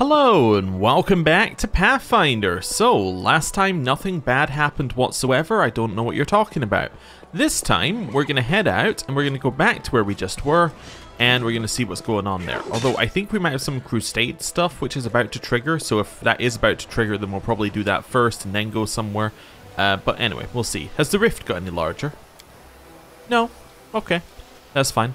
Hello and welcome back to Pathfinder. So, last time nothing bad happened whatsoever, I don't know what you're talking about. This time, we're going to head out and we're going to go back to where we just were and we're going to see what's going on there. Although, I think we might have some Crusade stuff which is about to trigger, so if that is about to trigger, then we'll probably do that first and then go somewhere. Uh, but anyway, we'll see. Has the rift got any larger? No? Okay. That's fine.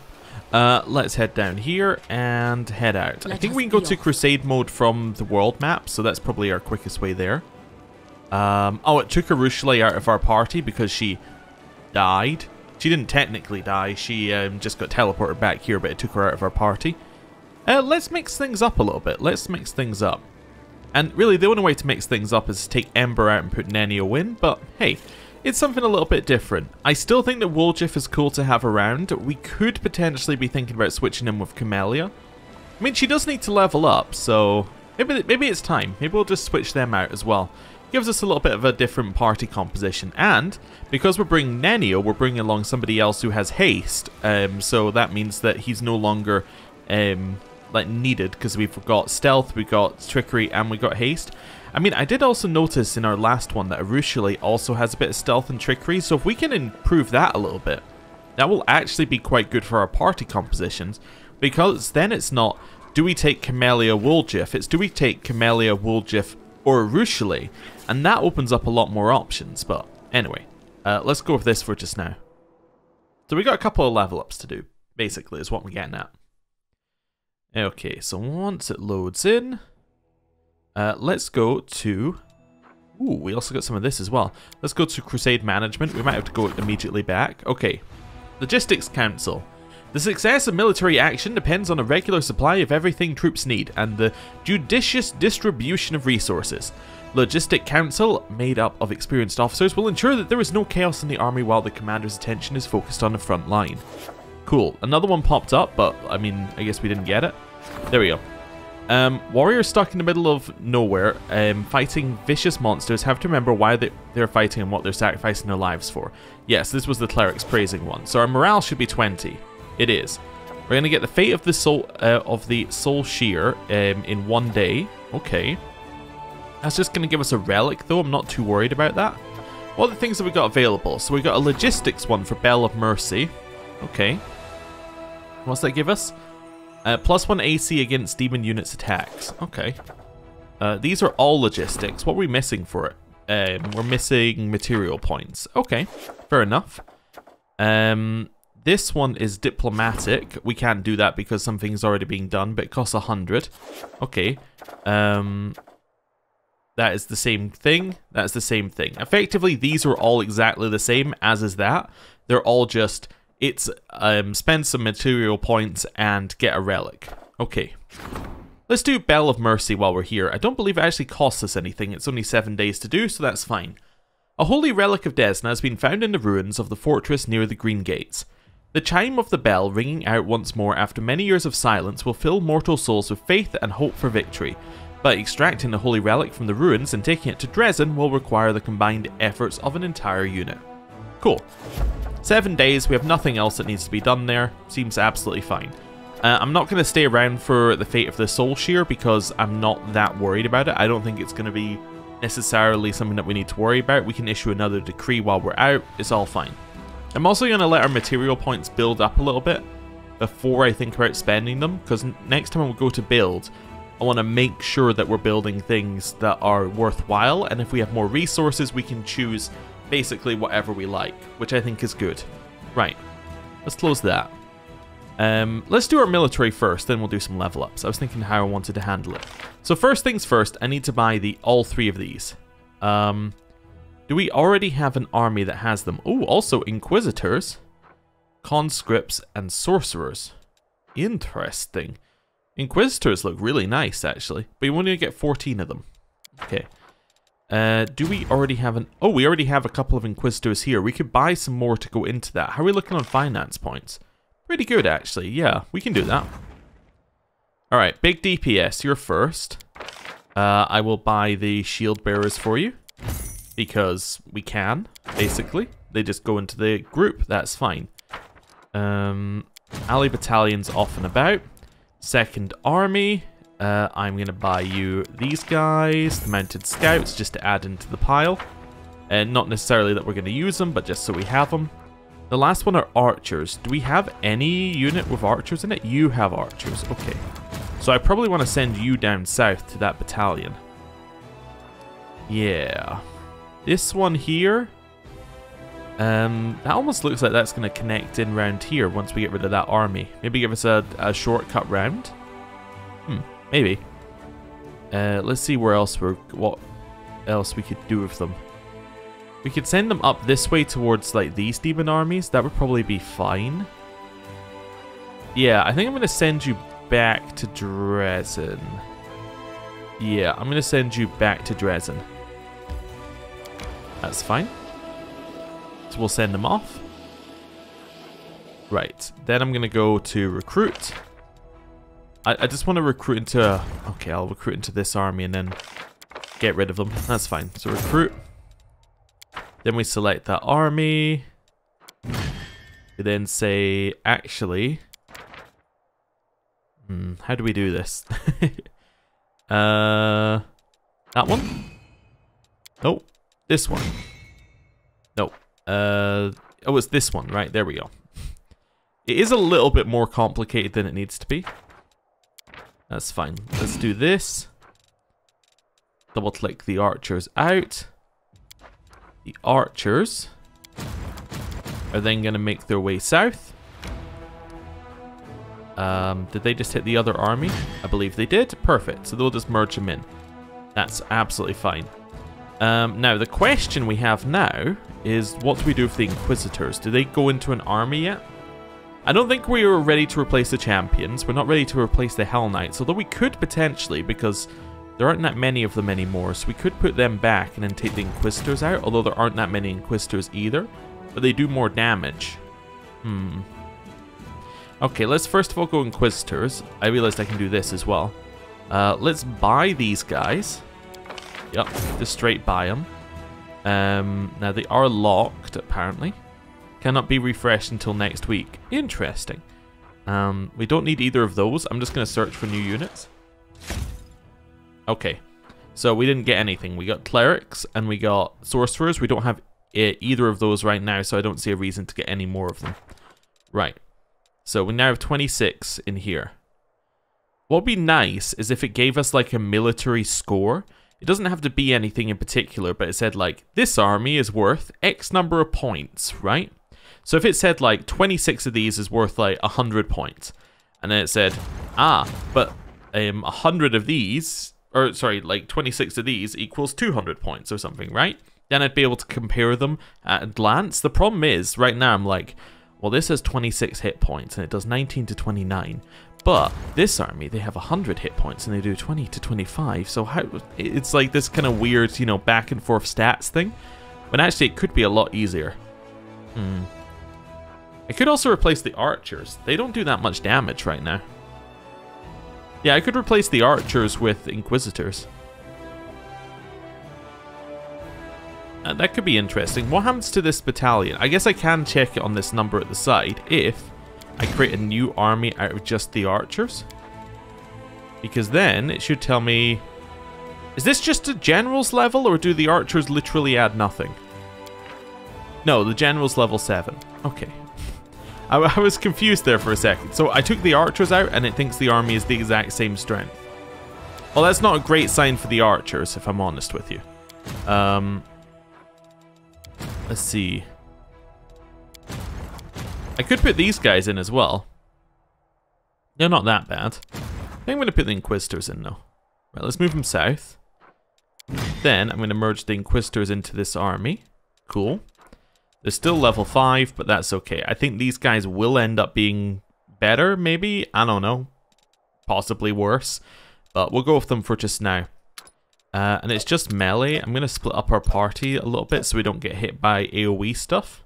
Uh, let's head down here and head out. Let I think we can go to. Crusade mode from the world map, so that's probably our quickest way there. Um, oh, it took Arueshalae out of our party because she died. She didn't technically die, she um, just got teleported back here, but it took her out of our party. Uh, let's mix things up a little bit. Let's mix things up. And really, the only way to mix things up is to take Ember out and put Nenio in, but hey, it's something a little bit different. I still think that Woljif is cool to have around. We could potentially be thinking about switching him with Camellia. I mean, she does need to level up, so maybe maybe it's time. Maybe we'll just switch them out as well. Gives us a little bit of a different party composition, and because we're bringing Nenio, we're bringing along somebody else who has haste. Um, so that means that he's no longer um, like needed because we've got stealth, we've got trickery, and we got haste. I mean, I did also notice in our last one that Arueshalae also has a bit of stealth and trickery, so if we can improve that a little bit, that will actually be quite good for our party compositions, because then it's not, do we take Camellia Woljif, it's do we take Camellia Woljif or Arueshalae, and that opens up a lot more options, but anyway, uh, let's go with this for just now. So we got a couple of level ups to do, basically, is what we're getting at. Okay, so once it loads in, uh, let's go to... Ooh, we also got some of this as well. Let's go to Crusade Management. We might have to go immediately back. Okay. Logistics Council. The success of military action depends on a regular supply of everything troops need and the judicious distribution of resources. Logistic Council, made up of experienced officers, will ensure that there is no chaos in the army while the commander's attention is focused on the front line. Cool. Another one popped up, but I mean, I guess we didn't get it. There we go. Um, warriors stuck in the middle of nowhere, um, fighting vicious monsters, have to remember why they, they're fighting and what they're sacrificing their lives for. Yes, this was the cleric's praising one, so our morale should be 20. It is. We're going to get the fate of the soul uh, of the soul shear um, in one day. Okay. That's just going to give us a relic, though. I'm not too worried about that. What are the things that we got available? So we got a logistics one for Bell of Mercy. Okay. What's that give us? Uh, plus one AC against demon units attacks. Okay. Uh, these are all logistics. What are we missing for it? Um, we're missing material points. Okay, fair enough. Um, this one is diplomatic. We can't do that because something's already being done, but it costs a hundred. Okay. Um, that is the same thing. That's the same thing. Effectively, these are all exactly the same as is that. They're all just it's um, spend some material points and get a relic. Okay. Let's do Bell of Mercy while we're here. I don't believe it actually costs us anything. It's only seven days to do, so that's fine. A holy relic of Desna has been found in the ruins of the fortress near the Green Gates. The chime of the bell ringing out once more after many years of silence will fill mortal souls with faith and hope for victory, but extracting the holy relic from the ruins and taking it to Drezen will require the combined efforts of an entire unit. Cool. Seven days, we have nothing else that needs to be done there. Seems absolutely fine. Uh, I'm not going to stay around for the fate of the Soul Shear because I'm not that worried about it. I don't think it's going to be necessarily something that we need to worry about. We can issue another decree while we're out. It's all fine. I'm also going to let our material points build up a little bit before I think about spending them because next time we go to build, I want to make sure that we're building things that are worthwhile and if we have more resources we can choose basically whatever we like, which I think is good. Right, let's close that. Um, let's do our military first, then we'll do some level ups. I was thinking how I wanted to handle it. So first things first, I need to buy the all three of these. Um, do we already have an army that has them? Oh, also inquisitors, conscripts, and sorcerers. Interesting. Inquisitors look really nice, actually, but you only get 14 of them. Okay. Uh, do we already have an... Oh, we already have a couple of Inquisitors here. We could buy some more to go into that. How are we looking on finance points? Pretty good, actually. Yeah, we can do that. Alright, big DPS, you're first. Uh, I will buy the shield bearers for you. Because we can, basically. They just go into the group, that's fine. Um, Ally Battalion's off and about. Second Army. Uh, I'm going to buy you these guys, the mounted scouts, just to add into the pile. And uh, not necessarily that we're going to use them, but just so we have them. The last one are archers. Do we have any unit with archers in it? You have archers. Okay. So I probably want to send you down south to that battalion. Yeah. This one here. Um, that almost looks like that's going to connect in round here once we get rid of that army. Maybe give us a, a shortcut round. Hmm, maybe. Uh, let's see where else we're what else we could do with them. We could send them up this way towards like these demon armies. That would probably be fine. Yeah, I think I'm going to send you back to Drezen. Yeah, I'm going to send you back to Drezen. That's fine. So we'll send them off. Right, then I'm going to go to recruit. I, I just want to recruit into... Okay, I'll recruit into this army and then get rid of them. That's fine. So recruit. Then we select that army. We then say, actually... Hmm, how do we do this? uh, that one? No, this one. No. Uh, oh, it's this one, right? There we go. It is a little bit more complicated than it needs to be. That's fine. Let's do this. Double click the archers out. The archers are then going to make their way south. Um, did they just hit the other army? I believe they did. Perfect. So they'll just merge them in. That's absolutely fine. Um, now, the question we have now is what do we do with the Inquisitors? Do they go into an army yet? I don't think we are ready to replace the Champions. We're not ready to replace the Hell Knights, although we could potentially because there aren't that many of them anymore, so we could put them back and then take the Inquisitors out, although there aren't that many Inquisitors either. But they do more damage. Hmm. Okay, let's first of all go Inquisitors. I realized I can do this as well. Uh, let's buy these guys. Yep, just straight buy them. Um, now, they are locked, apparently. Cannot be refreshed until next week. Interesting. Um, we don't need either of those. I'm just going to search for new units. Okay. So we didn't get anything. We got clerics and we got sorcerers. We don't have either of those right now, so I don't see a reason to get any more of them. Right. So we now have 26 in here. What would be nice is if it gave us like a military score. It doesn't have to be anything in particular, but it said like, this army is worth X number of points, right? So if it said like 26 of these is worth like 100 points, and then it said, ah, but um, 100 of these or sorry, like 26 of these equals 200 points or something, right? Then I'd be able to compare them at a glance. The problem is, right now I'm like, well, this has 26 hit points and it does 19 to 29. But this army, they have 100 hit points and they do 20 to 25. So how it's like this kind of weird, you know, back and forth stats thing. When actually it could be a lot easier. Hmm. I could also replace the archers. They don't do that much damage right now. Yeah, I could replace the archers with inquisitors. Uh, that could be interesting. What happens to this battalion? I guess I can check on this number at the side if I create a new army out of just the archers. Because then it should tell me... Is this just a general's level or do the archers literally add nothing? No, the general's level 7. Okay, I, I was confused there for a second. So I took the archers out and it thinks the army is the exact same strength. Well, that's not a great sign for the archers, if I'm honest with you. Um, let's see. I could put these guys in as well. They're not that bad. I think I'm going to put the Inquisitors in though. Right, let's move them south. Then I'm going to merge the Inquisitors into this army. Cool. They're still level 5, but that's okay. I think these guys will end up being better, maybe? I don't know. Possibly worse. But we'll go with them for just now. Uh, and it's just melee. I'm going to split up our party a little bit so we don't get hit by AoE stuff.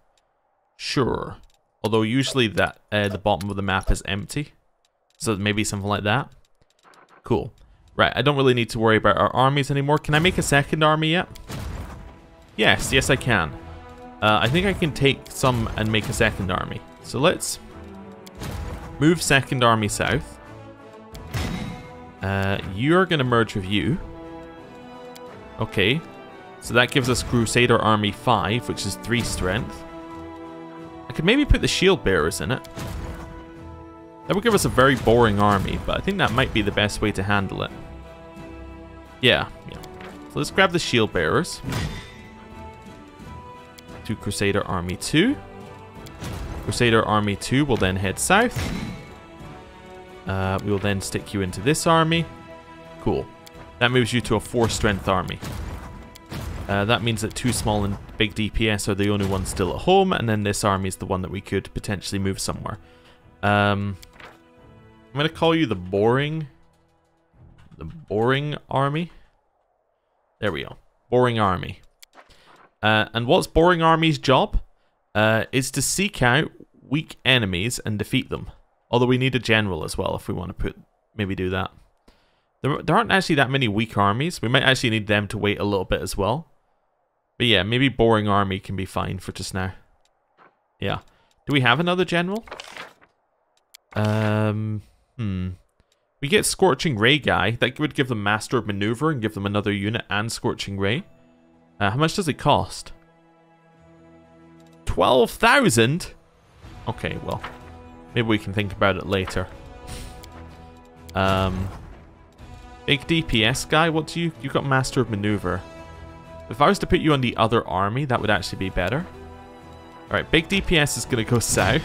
Sure. Although usually that uh, the bottom of the map is empty. So maybe something like that. Cool. Right, I don't really need to worry about our armies anymore. Can I make a second army yet? Yes, yes I can. Uh, I think I can take some and make a second army. So let's move second army south. Uh, you're going to merge with you. Okay. So that gives us Crusader Army 5, which is 3 strength. I could maybe put the Shield Bearers in it. That would give us a very boring army, but I think that might be the best way to handle it. Yeah, yeah. So let's grab the Shield Bearers. To Crusader Army 2. Crusader Army 2 will then head south. Uh, we will then stick you into this army. Cool. That moves you to a 4 strength army. Uh, that means that two small and big DPS are the only ones still at home, and then this army is the one that we could potentially move somewhere. Um, I'm going to call you the boring... The boring army? There we go. Boring army. Uh, and what's boring army's job? Uh, is to seek out weak enemies and defeat them. Although we need a general as well if we want to put maybe do that. There, there aren't actually that many weak armies. We might actually need them to wait a little bit as well. But yeah, maybe boring army can be fine for just now. Yeah. Do we have another general? Um, hmm. We get Scorching Ray guy. That would give them Master of Maneuver and give them another unit and Scorching Ray. Uh, how much does it cost? 12,000? Okay, well. Maybe we can think about it later. Um, Big DPS guy, what do you... You got Master of Maneuver. If I was to put you on the other army, that would actually be better. Alright, big DPS is going to go south.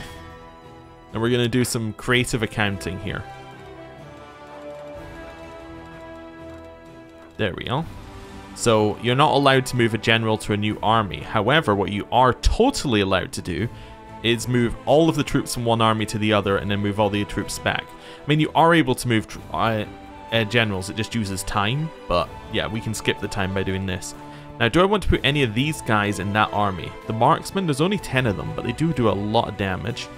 And we're going to do some creative accounting here. There we go. So, you're not allowed to move a general to a new army. However, what you are totally allowed to do is move all of the troops from one army to the other and then move all the troops back. I mean, you are able to move uh, uh, generals, it just uses time, but yeah, we can skip the time by doing this. Now, do I want to put any of these guys in that army? The marksmen, there's only 10 of them, but they do do a lot of damage.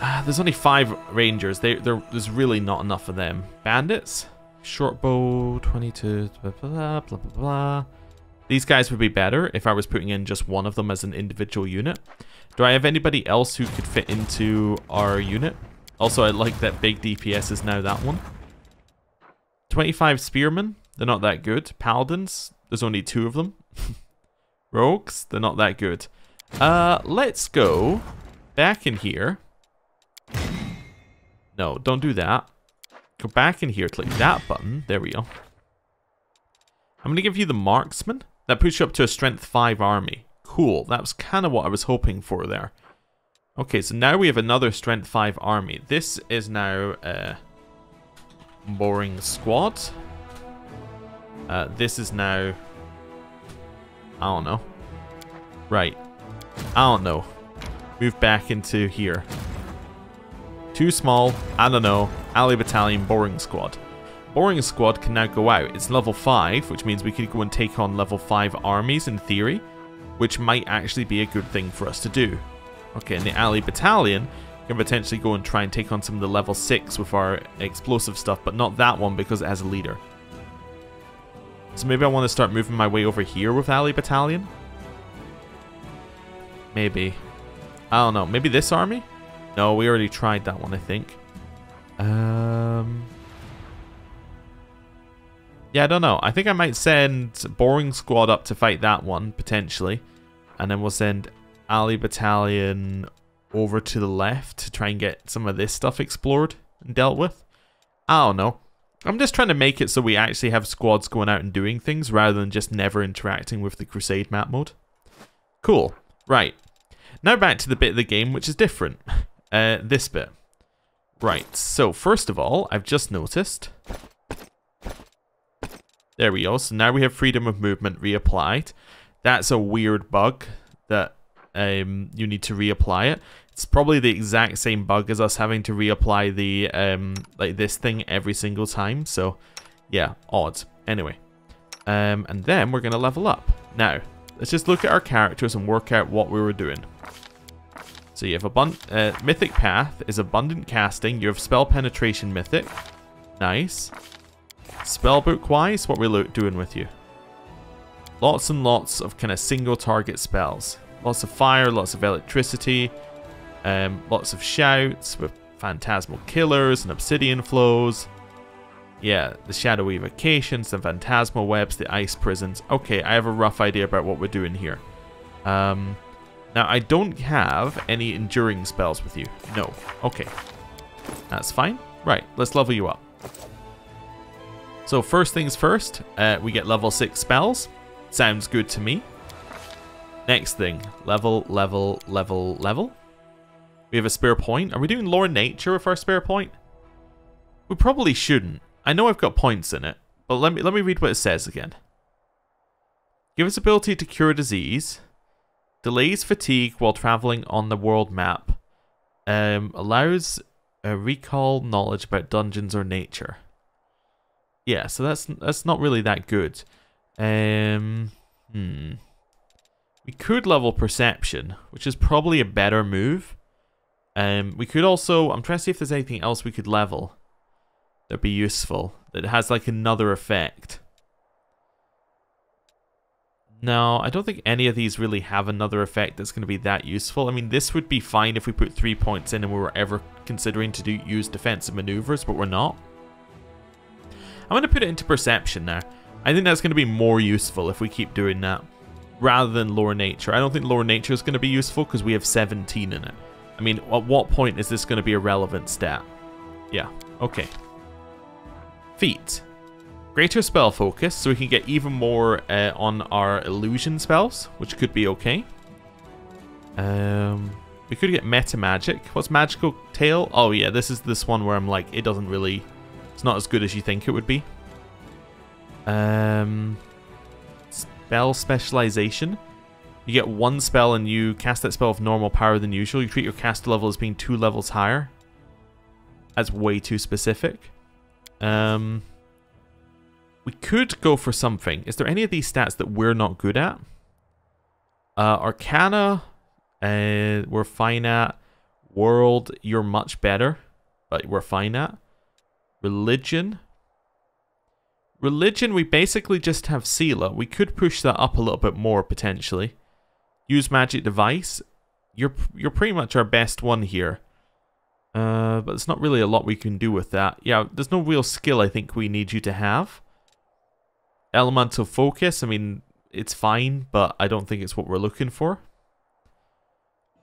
Uh, there's only 5 rangers. They, there's really not enough of them. Bandits? Short bow, 22, blah, blah, blah, blah, blah. These guys would be better if I was putting in just one of them as an individual unit. Do I have anybody else who could fit into our unit? Also, I like that big DPS is now that one. 25 spearmen. They're not that good. Paladins. There's only two of them. Rogues, they're not that good. Uh, let's go back in here. No, don't do that. Go back in here, click that button. There we go. I'm going to give you the marksman. That puts you up to a strength 5 army. Cool, that was kind of what I was hoping for there. Okay, so now we have another strength 5 army. This is now a boring squad. Uh, this is now... I don't know. Right. I don't know. Move back into here. Too small. I don't know. Ally Battalion Boring Squad. Boring Squad can now go out. It's level 5, which means we could go and take on level 5 armies in theory, which might actually be a good thing for us to do. Okay, and the Ally Battalion can potentially go and try and take on some of the level 6 with our explosive stuff, but not that one because it has a leader. So maybe I want to start moving my way over here with Ally Battalion? Maybe. I don't know. Maybe this army? No, we already tried that one, I think. Um... Yeah, I don't know. I think I might send Boring Squad up to fight that one, potentially. And then we'll send Ally Battalion over to the left to try and get some of this stuff explored and dealt with. I don't know. I'm just trying to make it so we actually have squads going out and doing things rather than just never interacting with the Crusade map mode. Cool. Right. Now back to the bit of the game which is different. Uh, this bit. Right, so first of all, I've just noticed... There we go, so now we have freedom of movement reapplied. That's a weird bug that um, you need to reapply it. It's probably the exact same bug as us having to reapply the, um, like this thing every single time. So, yeah, odd. Anyway. Um, and then we're going to level up. Now, let's just look at our characters and work out what we were doing. So you have abund uh, Mythic Path is Abundant Casting. You have Spell Penetration Mythic. Nice. Spellbook-wise, what we're doing with you? Lots and lots of kind of single target spells. Lots of fire, lots of electricity, um, lots of shouts with phantasmal killers and obsidian flows. Yeah, the shadow evocations, the phantasmal webs, the ice prisons. Okay, I have a rough idea about what we're doing here. Um, now, I don't have any enduring spells with you. No. Okay. That's fine. Right, let's level you up. So first things first, uh, we get level 6 spells. Sounds good to me. Next thing, level, level, level, level. We have a spare point. Are we doing Lore Nature with our spare point? We probably shouldn't. I know I've got points in it, but let me let me read what it says again. Give us ability to cure disease, delays fatigue while traveling on the world map, um, allows a recall knowledge about dungeons or nature. Yeah, so that's that's not really that good. Um, hmm. We could level perception, which is probably a better move. Um, we could also, I'm trying to see if there's anything else we could level that'd be useful. That has like another effect. No, I don't think any of these really have another effect that's going to be that useful. I mean, this would be fine if we put three points in and we were ever considering to do use defensive maneuvers, but we're not. I'm going to put it into perception now. I think that's going to be more useful if we keep doing that rather than lore nature. I don't think lore nature is going to be useful because we have 17 in it. I mean, at what point is this going to be a relevant stat? Yeah, okay. Feat. Greater spell focus, so we can get even more uh, on our illusion spells, which could be okay. Um, we could get meta magic. What's magical tail? Oh yeah, this is this one where I'm like, it doesn't really, it's not as good as you think it would be. Um, spell specialization. You get one spell and you cast that spell with normal power than usual. You treat your caster level as being two levels higher. That's way too specific. Um, we could go for something. Is there any of these stats that we're not good at? Uh, Arcana, uh, we're fine at. World, you're much better, but we're fine at. Religion. Religion, we basically just have Seelah. We could push that up a little bit more, potentially. Use Magic Device. You're, you're pretty much our best one here. Uh, but there's not really a lot we can do with that. Yeah, there's no real skill I think we need you to have. Elemental Focus, I mean, it's fine, but I don't think it's what we're looking for.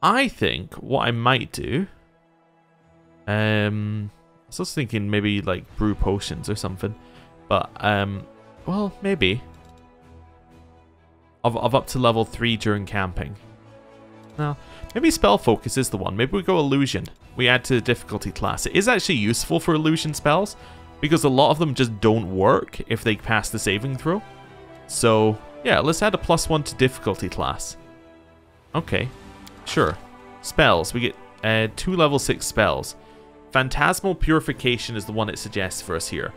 I think what I might do... Um, I was thinking maybe like brew potions or something. But, um, well, maybe. Of, of up to level 3 during camping. Now, maybe Spell Focus is the one. Maybe we go Illusion. We add to the difficulty class. It is actually useful for Illusion spells, because a lot of them just don't work if they pass the saving throw. So, yeah, let's add a plus one to difficulty class. Okay, sure. Spells, we get uh, two level 6 spells. Phantasmal Putrefaction is the one it suggests for us here.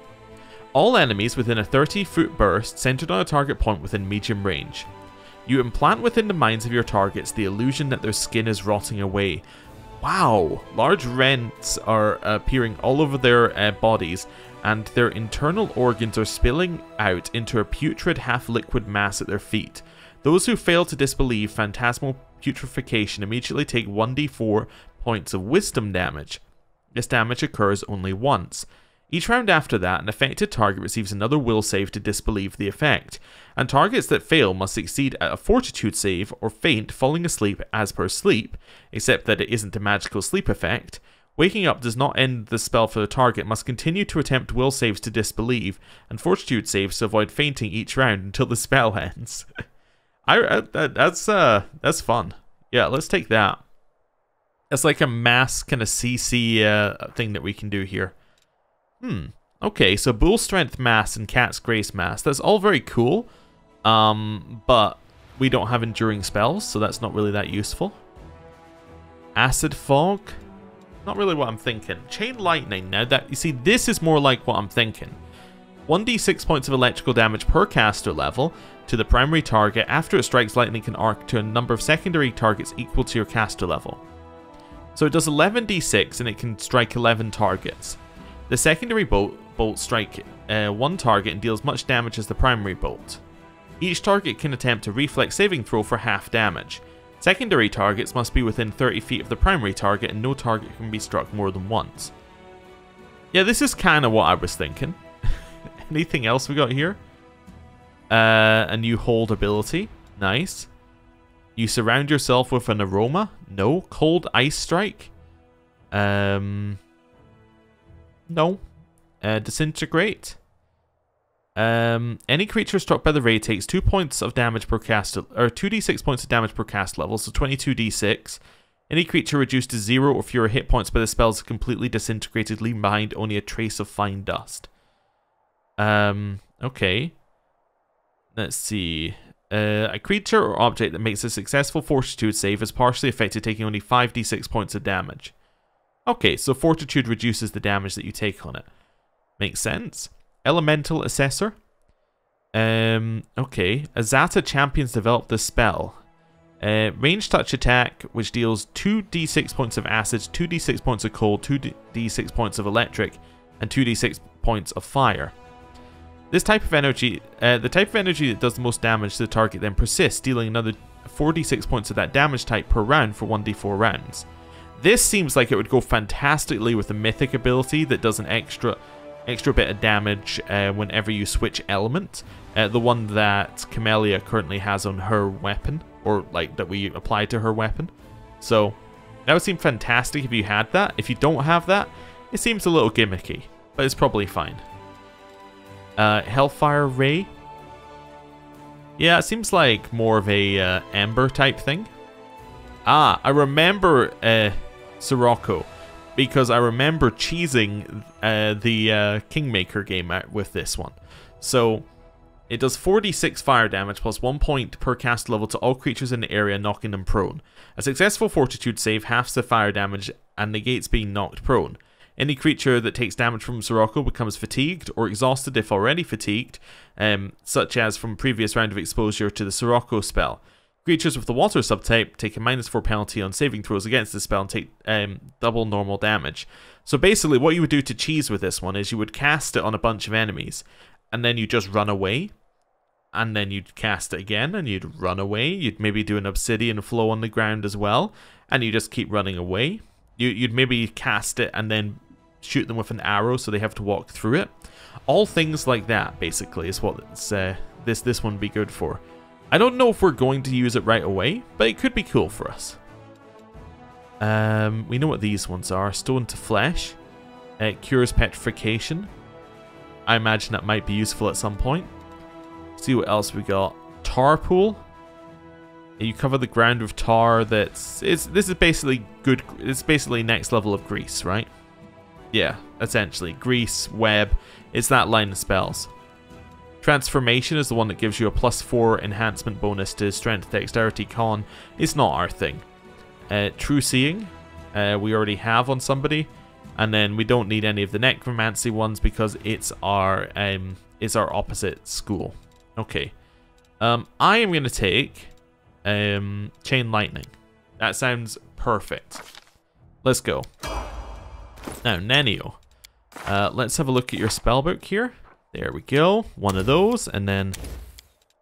All enemies within a 30 foot burst centered on a target point within medium range. You implant within the minds of your targets the illusion that their skin is rotting away. Wow! Large rents are appearing all over their uh, bodies, and their internal organs are spilling out into a putrid half-liquid mass at their feet. Those who fail to disbelieve phantasmal putrefaction immediately take 1d4 points of wisdom damage. This damage occurs only once. Each round after that, an affected target receives another will save to disbelieve the effect, and targets that fail must succeed at a fortitude save or faint falling asleep as per sleep, except that it isn't a magical sleep effect. Waking up does not end the spell for the target, must continue to attempt will saves to disbelieve, and fortitude saves to avoid fainting each round until the spell ends. I, I that, that's uh that's fun. Yeah, let's take that. It's like a mass kind of CC uh, thing that we can do here. Hmm. Okay, so Bull Strength Mass and Cat's Grace Mass. That's all very cool. Um, but we don't have Enduring Spells, so that's not really that useful. Acid Fog. Not really what I'm thinking. Chain Lightning. Now, that you see, this is more like what I'm thinking. 1d6 points of electrical damage per caster level to the primary target. After it strikes, lightning can arc to a number of secondary targets equal to your caster level. So it does 11d6 and it can strike 11 targets. The secondary bolt, bolt strike uh, one target and deals much damage as the primary bolt. Each target can attempt a reflex saving throw for half damage. Secondary targets must be within 30 feet of the primary target and no target can be struck more than once. Yeah, this is kind of what I was thinking. Anything else we got here? Uh, a new hold ability. Nice. You surround yourself with an aroma. No. Cold ice strike. Um. No. Uh, disintegrate. Um, any creature struck by the ray takes 2 points of damage per cast, or 2d6 points of damage per cast level, so 22d6. Any creature reduced to 0 or fewer hit points by the spell is completely disintegrated, leaving behind only a trace of fine dust. Um, okay. Let's see. Uh, a creature or object that makes a successful fortitude save is partially affected, taking only 5d6 points of damage. Okay, so fortitude reduces the damage that you take on it. Makes sense. Elemental Assessor. Um, okay. Azata Champions developed this spell. Uh, range touch attack, which deals 2d6 points of acid, 2d6 points of cold, 2d6 points of electric, and 2d6 points of fire. This type of energy, uh, the type of energy that does the most damage to the target then persists, dealing another 4d6 points of that damage type per round for 1d4 rounds. This seems like it would go fantastically with the mythic ability that does an extra extra bit of damage uh, whenever you switch element. Uh, the one that Camellia currently has on her weapon, or like that we apply to her weapon. So that would seem fantastic if you had that. If you don't have that, it seems a little gimmicky, but it's probably fine. Uh, Hellfire Ray. Yeah, it seems like more of a uh, Ember type thing. Ah, I remember uh, Sirocco because I remember cheesing uh, the uh, Kingmaker game with this one. So it does 46 fire damage plus 1 point per cast level to all creatures in the area, knocking them prone. A successful fortitude save halves the fire damage and negates being knocked prone. Any creature that takes damage from Sirocco becomes fatigued or exhausted if already fatigued, um, such as from previous round of exposure to the Sirocco spell. Creatures with the water subtype take a minus 4 penalty on saving throws against this spell and take um, double normal damage. So basically, what you would do to cheese with this one is you would cast it on a bunch of enemies, and then you just run away, and then you'd cast it again, and you'd run away. You'd maybe do an obsidian flow on the ground as well, and you just keep running away. You, you'd maybe cast it and then shoot them with an arrow so they have to walk through it. All things like that, basically, is what uh, this this one would be good for. I don't know if we're going to use it right away, but it could be cool for us. Um, we know what these ones are. Stone to flesh. It cures petrification. I imagine that might be useful at some point. See what else we got. Tar pool. You cover the ground with tar that's... It's, this is basically good... It's basically next level of grease, right? Yeah, essentially. Grease, web. It's that line of spells. Transformation is the one that gives you a plus 4 enhancement bonus to Strength, Dexterity, Con. It's not our thing. Uh, True Seeing, uh, we already have on somebody. And then we don't need any of the Necromancy ones because it's our um, it's our opposite school. Okay. Um, I am going to take um, Chain Lightning. That sounds perfect. Let's go. Now, Nenio. Uh, let's have a look at your spellbook here. There we go. One of those. And then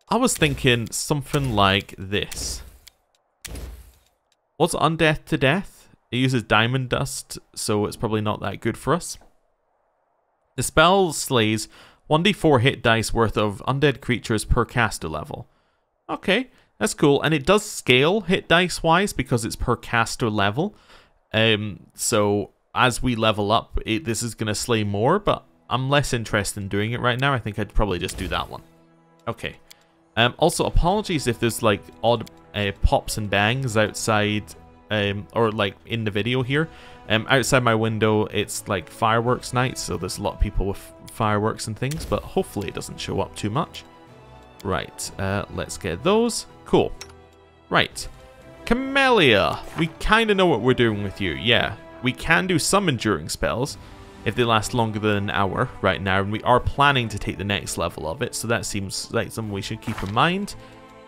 I was thinking something like this. What's Undeath to Death? It uses diamond dust, so it's probably not that good for us. The spell slays 1d4 hit dice worth of undead creatures per caster level. Okay, that's cool. And it does scale hit dice wise because it's per caster level. Um, so as we level up, it, this is going to slay more, but I'm less interested in doing it right now. I think I'd probably just do that one. Okay. Um, also, apologies if there's like odd uh, pops and bangs outside, um, or like in the video here. Um, outside my window, it's like fireworks night, so there's a lot of people with fireworks and things, but hopefully it doesn't show up too much. Right, uh, let's get those. Cool. Right. Camellia, we kind of know what we're doing with you. Yeah, we can do some enduring spells, if they last longer than an hour right now, and we are planning to take the next level of it, so that seems like something we should keep in mind.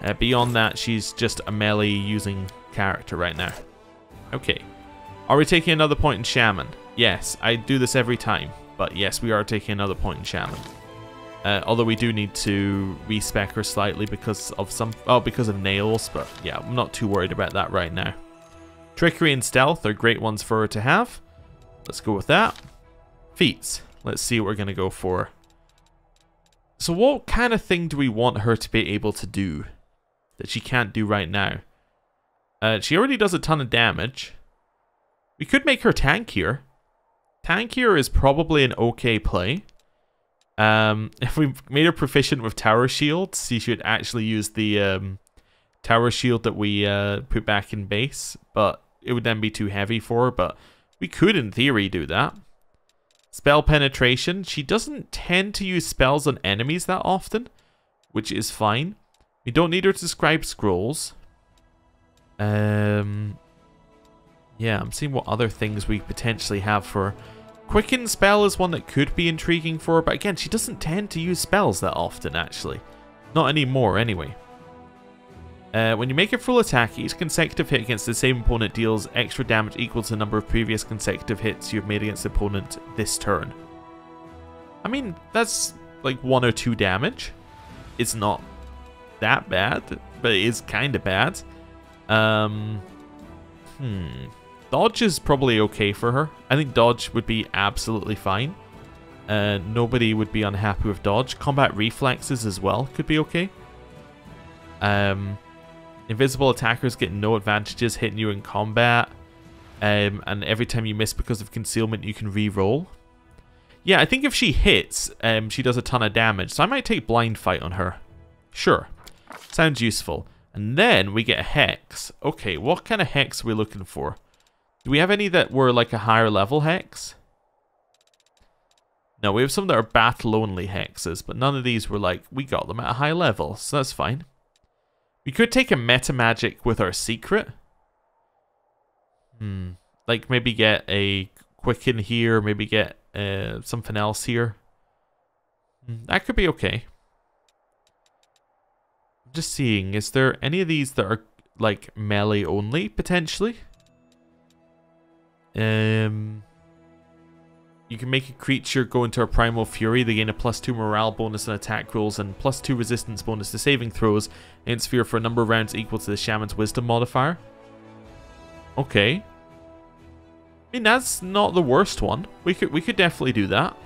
Uh, beyond that, she's just a melee using character right now. Okay. Are we taking another point in Shaman? Yes, I do this every time, but yes, we are taking another point in Shaman. Uh, although we do need to respec her slightly because of some, oh, because of nails, but yeah, I'm not too worried about that right now. Trickery and Stealth are great ones for her to have. Let's go with that. Feats. Let's see what we're going to go for. So what kind of thing do we want her to be able to do that she can't do right now? Uh, she already does a ton of damage. We could make her tankier. Tankier is probably an okay play. Um, if we made her proficient with tower shields, she should actually use the um, tower shield that we uh, put back in base, but it would then be too heavy for her, but we could in theory do that. Spell penetration, she doesn't tend to use spells on enemies that often, which is fine. We don't need her to scribe scrolls. Um, yeah, I'm seeing what other things we potentially have for Quicken spell is one that could be intriguing for her, but again, she doesn't tend to use spells that often, actually. Not anymore, anyway. Uh, when you make a full attack, each consecutive hit against the same opponent deals extra damage equal to the number of previous consecutive hits you've made against the opponent this turn. I mean, that's like one or two damage. It's not that bad, but it is kind of bad. Um, hmm. Dodge is probably okay for her. I think dodge would be absolutely fine. Uh, nobody would be unhappy with dodge. Combat reflexes as well could be okay. Um, invisible attackers get no advantages hitting you in combat. Um, and every time you miss because of concealment, you can re-roll. Yeah, I think if she hits, um, she does a ton of damage. So I might take blind fight on her. Sure. Sounds useful. And then we get a hex. Okay, what kind of hex are we looking for? Do we have any that were like a higher level hex? No, we have some that are battle-only hexes, but none of these were like, we got them at a high level, so that's fine. We could take a meta magic with our secret. Hmm. Like maybe get a quicken here, maybe get uh, something else here. Hmm, that could be okay. I'm just seeing, is there any of these that are like melee only, potentially? Um, you can make a creature go into a Primal Fury. They gain a plus 2 morale bonus and attack rolls and plus 2 resistance bonus to saving throws in sphere for a number of rounds equal to the Shaman's Wisdom modifier. Okay. I mean, that's not the worst one. We could we could definitely do that.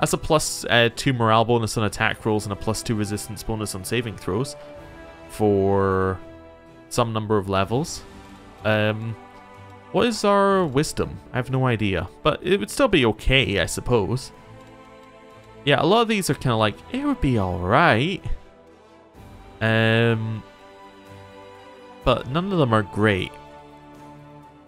That's a plus, uh, 2 morale bonus on attack rolls and a plus 2 resistance bonus on saving throws for some number of levels. Um, what is our wisdom? I have no idea. But it would still be okay, I suppose. Yeah, a lot of these are kind of like, it would be alright. Um, but none of them are great.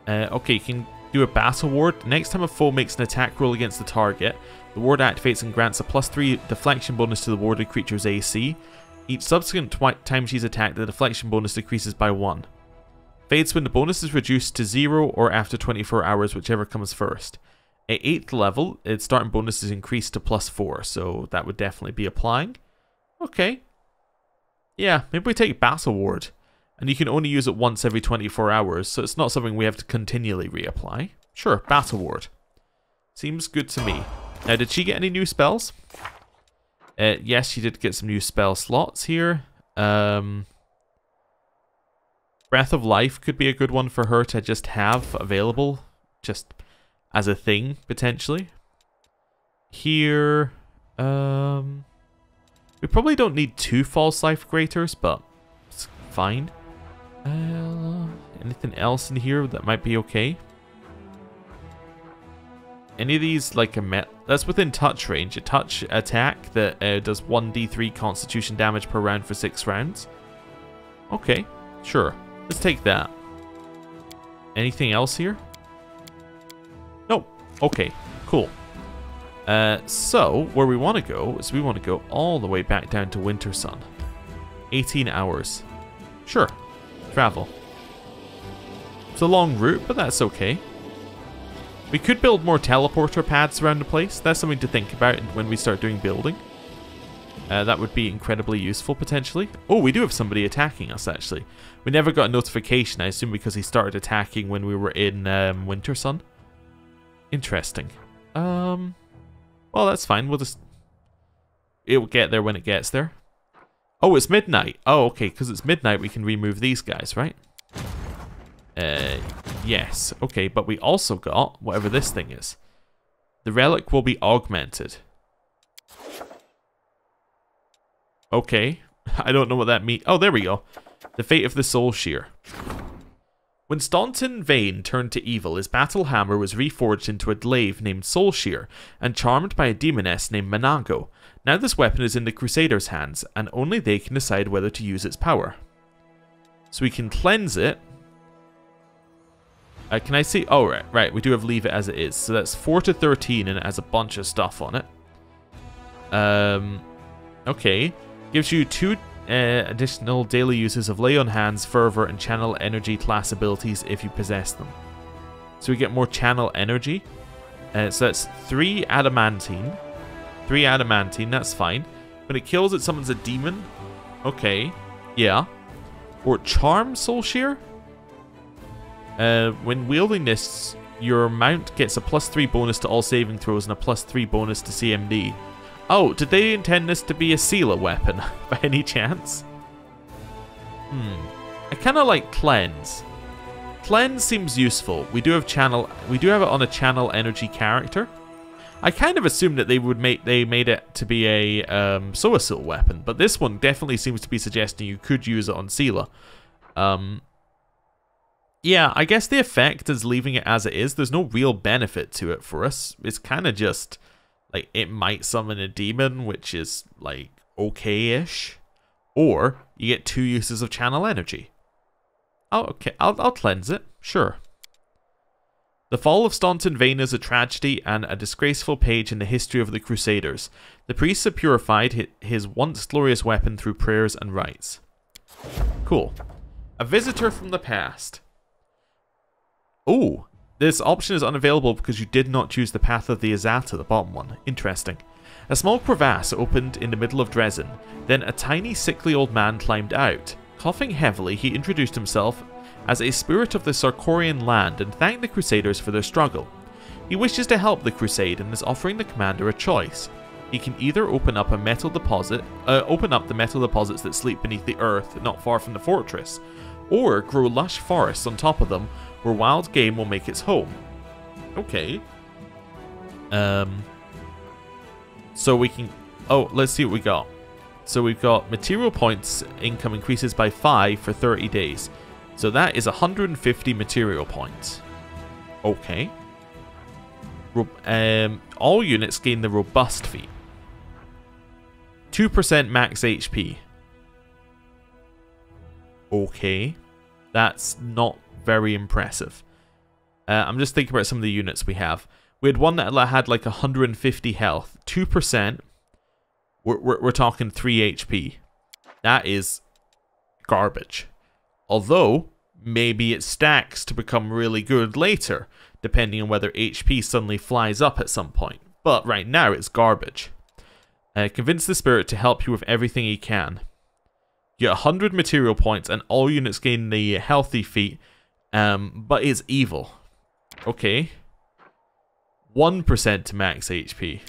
Uh, okay, you can do a battle ward. Next time a foe makes an attack roll against the target, the ward activates and grants a plus 3 deflection bonus to the warded creature's AC. Each subsequent time she's attacked, the deflection bonus decreases by 1. Fades when the bonus is reduced to 0 or after 24 hours, whichever comes first. At 8th level, its starting bonus is increased to plus 4, so that would definitely be applying. Okay. Yeah, maybe we take Battle Ward. And you can only use it once every 24 hours, so it's not something we have to continually reapply. Sure, Battle Ward. Seems good to me. Now, did she get any new spells? Uh, yes, she did get some new spell slots here. Um, Breath of Life could be a good one for her to just have available, just as a thing, potentially. Here, um, we probably don't need two False Life Greaters, but it's fine. Uh, anything else in here that might be okay? Any of these, like a met, that's within touch range. A touch attack that uh, does 1d3 constitution damage per round for 6 rounds. Okay, sure. Let's take that. Anything else here? Nope. Okay, cool. Uh, so, where we want to go is we want to go all the way back down to Wintersun. 18 hours. Sure. Travel. It's a long route, but that's okay. We could build more teleporter pads around the place. That's something to think about when we start doing building. Uh, that would be incredibly useful, potentially. Oh, we do have somebody attacking us, actually. We never got a notification, I assume because he started attacking when we were in um, Wintersun. Interesting. Um, well, that's fine. We'll just... It will get there when it gets there. Oh, it's midnight. Oh, okay, because it's midnight, we can remove these guys, right? Uh, yes. Okay, but we also got whatever this thing is. The relic will be augmented. Okay. I don't know what that means. Oh, there we go. The fate of the Soulshear. When Staunton Vhane turned to evil, his battle hammer was reforged into a glaive named Soulshear and charmed by a demoness named Minagho. Now this weapon is in the Crusaders' hands, and only they can decide whether to use its power. So we can cleanse it. Uh, can I see? Oh, right, right. We do have leave it as it is. So that's 4 to 13, and it has a bunch of stuff on it. Um, okay. Gives you 2 uh, additional daily uses of Lay on Hands, Fervor, and Channel Energy class abilities if you possess them. So we get more Channel Energy. Uh, so that's 3 Adamantine. 3 Adamantine, that's fine. When it kills it summons a demon. Okay, yeah. Or Charm Soulshear. Uh, when wielding this, your mount gets a plus 3 bonus to all saving throws and a plus 3 bonus to CMD. Oh, did they intend this to be a Seelah weapon, by any chance? Hmm. I kind of like Cleanse. Cleanse seems useful. We do have channel. We do have it on a channel energy character. I kind of assumed that they would make they made it to be a um, Sosiel weapon, but this one definitely seems to be suggesting you could use it on Seelah. Um, yeah, I guess the effect is leaving it as it is. There's no real benefit to it for us. It's kind of just like it might summon a demon, which is like okay-ish, or you get two uses of channel energy. Oh, okay, I'll, I'll cleanse it, sure. The fall of Staunton Vhane is a tragedy and a disgraceful page in the history of the Crusaders. The priests have purified his once glorious weapon through prayers and rites. Cool. A visitor from the past. Oh, this option is unavailable because you did not choose the path of the Azata, the bottom one. Interesting. A small crevasse opened in the middle of Drezen. Then a tiny, sickly old man climbed out. Coughing heavily, he introduced himself as a spirit of the Sarkorian land and thanked the Crusaders for their struggle. He wishes to help the crusade and is offering the commander a choice. He can either open up a metal deposit, uh, open up the metal deposits that sleep beneath the earth not far from the fortress, or grow lush forests on top of them where wild game will make its home. Okay. Um. So we can... Oh, let's see what we got. So we've got material points income increases by 5 for 30 days. So that is 150 material points. Okay. Um, all units gain the robust feat. 2% max HP. Okay. That's not very impressive. Uh, I'm just thinking about some of the units we have. We had one that had like 150 health. 2%. We're, we're, we're talking 3 HP. That is garbage. Although, maybe it stacks to become really good later, depending on whether HP suddenly flies up at some point. But right now, it's garbage. Uh, convince the spirit to help you with everything he can. You get 100 material points and all units gain the healthy feat um, but it's evil. Okay. 1% to max HP.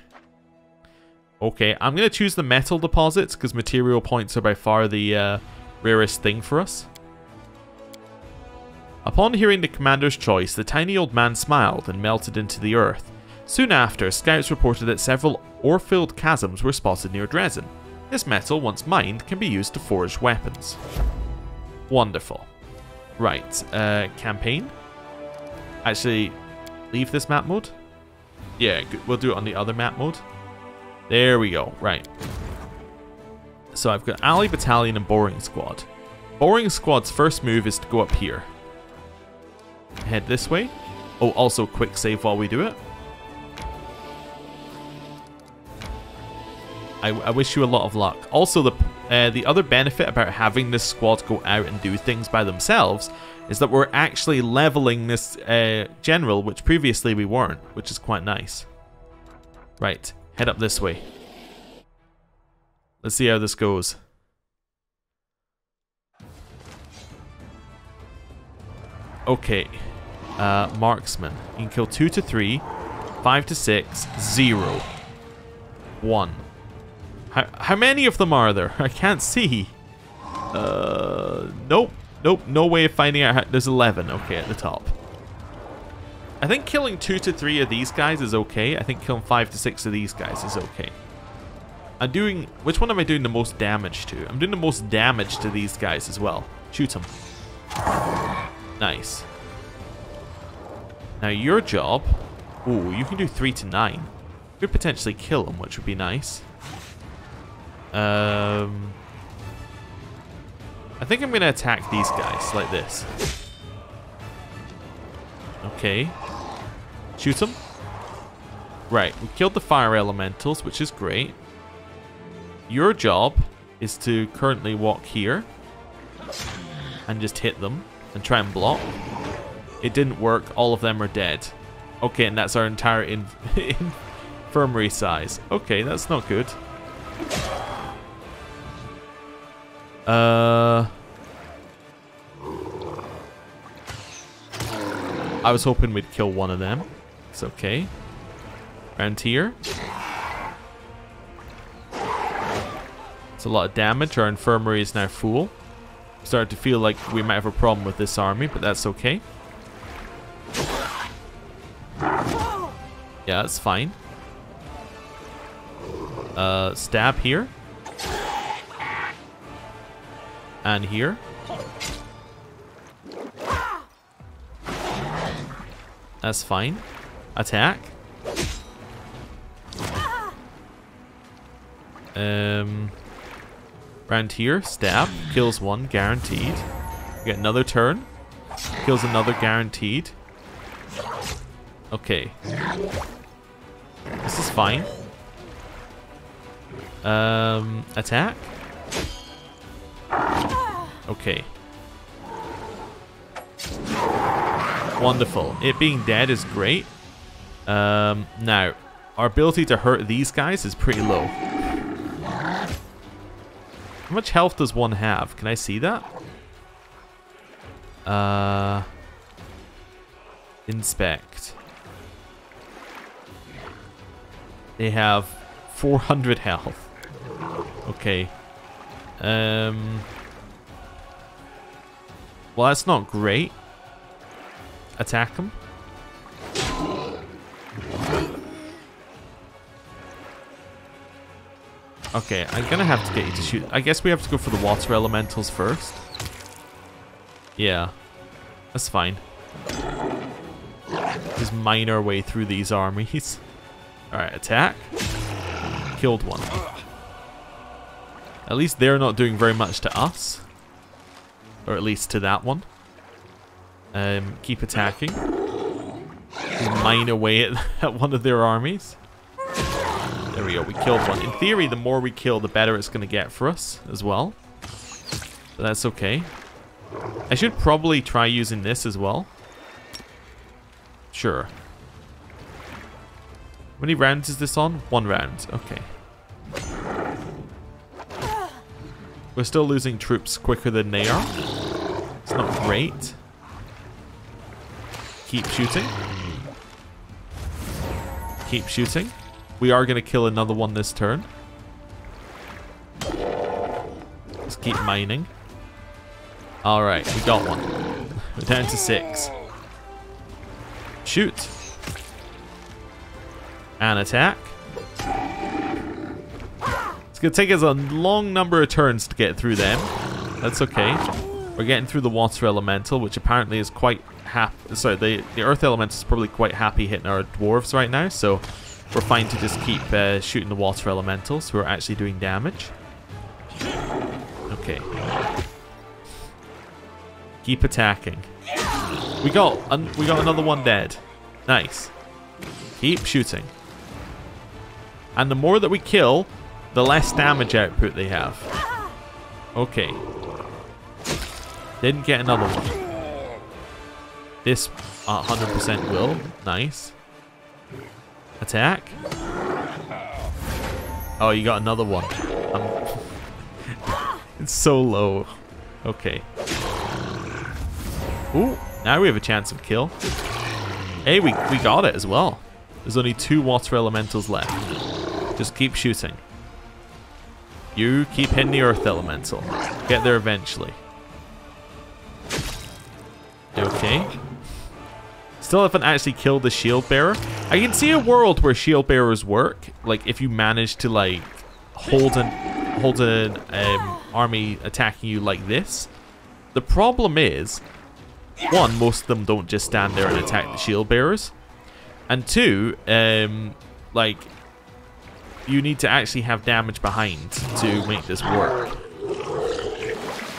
Okay, I'm going to choose the metal deposits because material points are by far the uh, rarest thing for us. Upon hearing the commander's choice, the tiny old man smiled and melted into the earth. Soon after, scouts reported that several ore-filled chasms were spotted near Drezen. This metal, once mined, can be used to forge weapons. Wonderful. Right, uh, campaign. Actually, leave this map mode. Yeah, we'll do it on the other map mode. There we go, right. So I've got Ally Battalion and Boring Squad. Boring Squad's first move is to go up here. Head this way. Oh, also quick save while we do it. I, I wish you a lot of luck. Also, the uh, the other benefit about having this squad go out and do things by themselves is that we're actually leveling this uh, general, which previously we weren't, which is quite nice. Right, head up this way. Let's see how this goes. Okay, uh, marksman. You can kill 2 to 3, 5 to 6, 0, 1. How, how many of them are there? I can't see. Uh, nope. Nope, no way of finding out how... There's 11, okay, at the top. I think killing 2 to 3 of these guys is okay. I think killing 5 to 6 of these guys is okay. I'm doing... Which one am I doing the most damage to? I'm doing the most damage to these guys as well. Shoot them. Nice. Now your job... Ooh, you can do 3 to 9. Could potentially kill them, which would be nice. Um... I think I'm going to attack these guys like this. Okay. Shoot them. Right, we killed the fire elementals, which is great. Your job is to currently walk here and just hit them and try and block. It didn't work. All of them are dead. Okay, and that's our entire in infirmary size. Okay, that's not good. Uh... I was hoping we'd kill one of them. It's okay. Around here. It's a lot of damage. Our infirmary is now full. Starting to feel like we might have a problem with this army, but that's okay. Yeah, that's fine. Uh, stab here. And here. That's fine. Attack. Um, round here, stab, kills one, guaranteed. Get another turn, kills another, guaranteed. Okay. This is fine. Um, attack. Okay. Wonderful. It being dead is great. Um, now, our ability to hurt these guys is pretty low. How much health does one have? Can I see that? Uh, inspect. They have 400 health. Okay. Um. Well, that's not great. Attack them. Okay, I'm gonna have to get you to shoot. I guess we have to go for the water elementals first. Yeah, that's fine. Just mine our way through these armies. Alright, attack. Killed one. At least they're not doing very much to us. Or at least to that one. Um, keep attacking. mine away at, at one of their armies. There we go, we killed one. In theory, the more we kill, the better it's going to get for us as well. But that's okay. I should probably try using this as well. Sure. How many rounds is this on? One round. Okay. We're still losing troops quicker than they are. Not great. Keep shooting. Keep shooting. We are going to kill another one this turn. Just keep mining. Alright, we got one. We're down to six. Shoot. And attack. It's going to take us a long number of turns to get through them. That's okay. We're getting through the water elemental, which apparently is quite happy. Sorry, the, the earth elemental is probably quite happy hitting our dwarves right now, so we're fine to just keep uh, shooting the water elementals we're actually doing damage. Okay. Keep attacking. We got we got another one dead. Nice. Keep shooting. And the more that we kill, the less damage output they have. Okay. Didn't get another one. This uh, 100% will. Nice. Attack. Oh, you got another one. Um, it's so low. Okay. Ooh, now we have a chance of kill. Hey, we, we got it as well. There's only two water elementals left. Just keep shooting. You keep hitting the earth elemental. Get there eventually. Okay. Still haven't actually killed the shield bearer. I can see a world where shield bearers work. Like if you manage to like hold an hold an um, army attacking you like this. The problem is, one, most of them don't just stand there and attack the shield bearers, and two, um, like you need to actually have damage behind to make this work.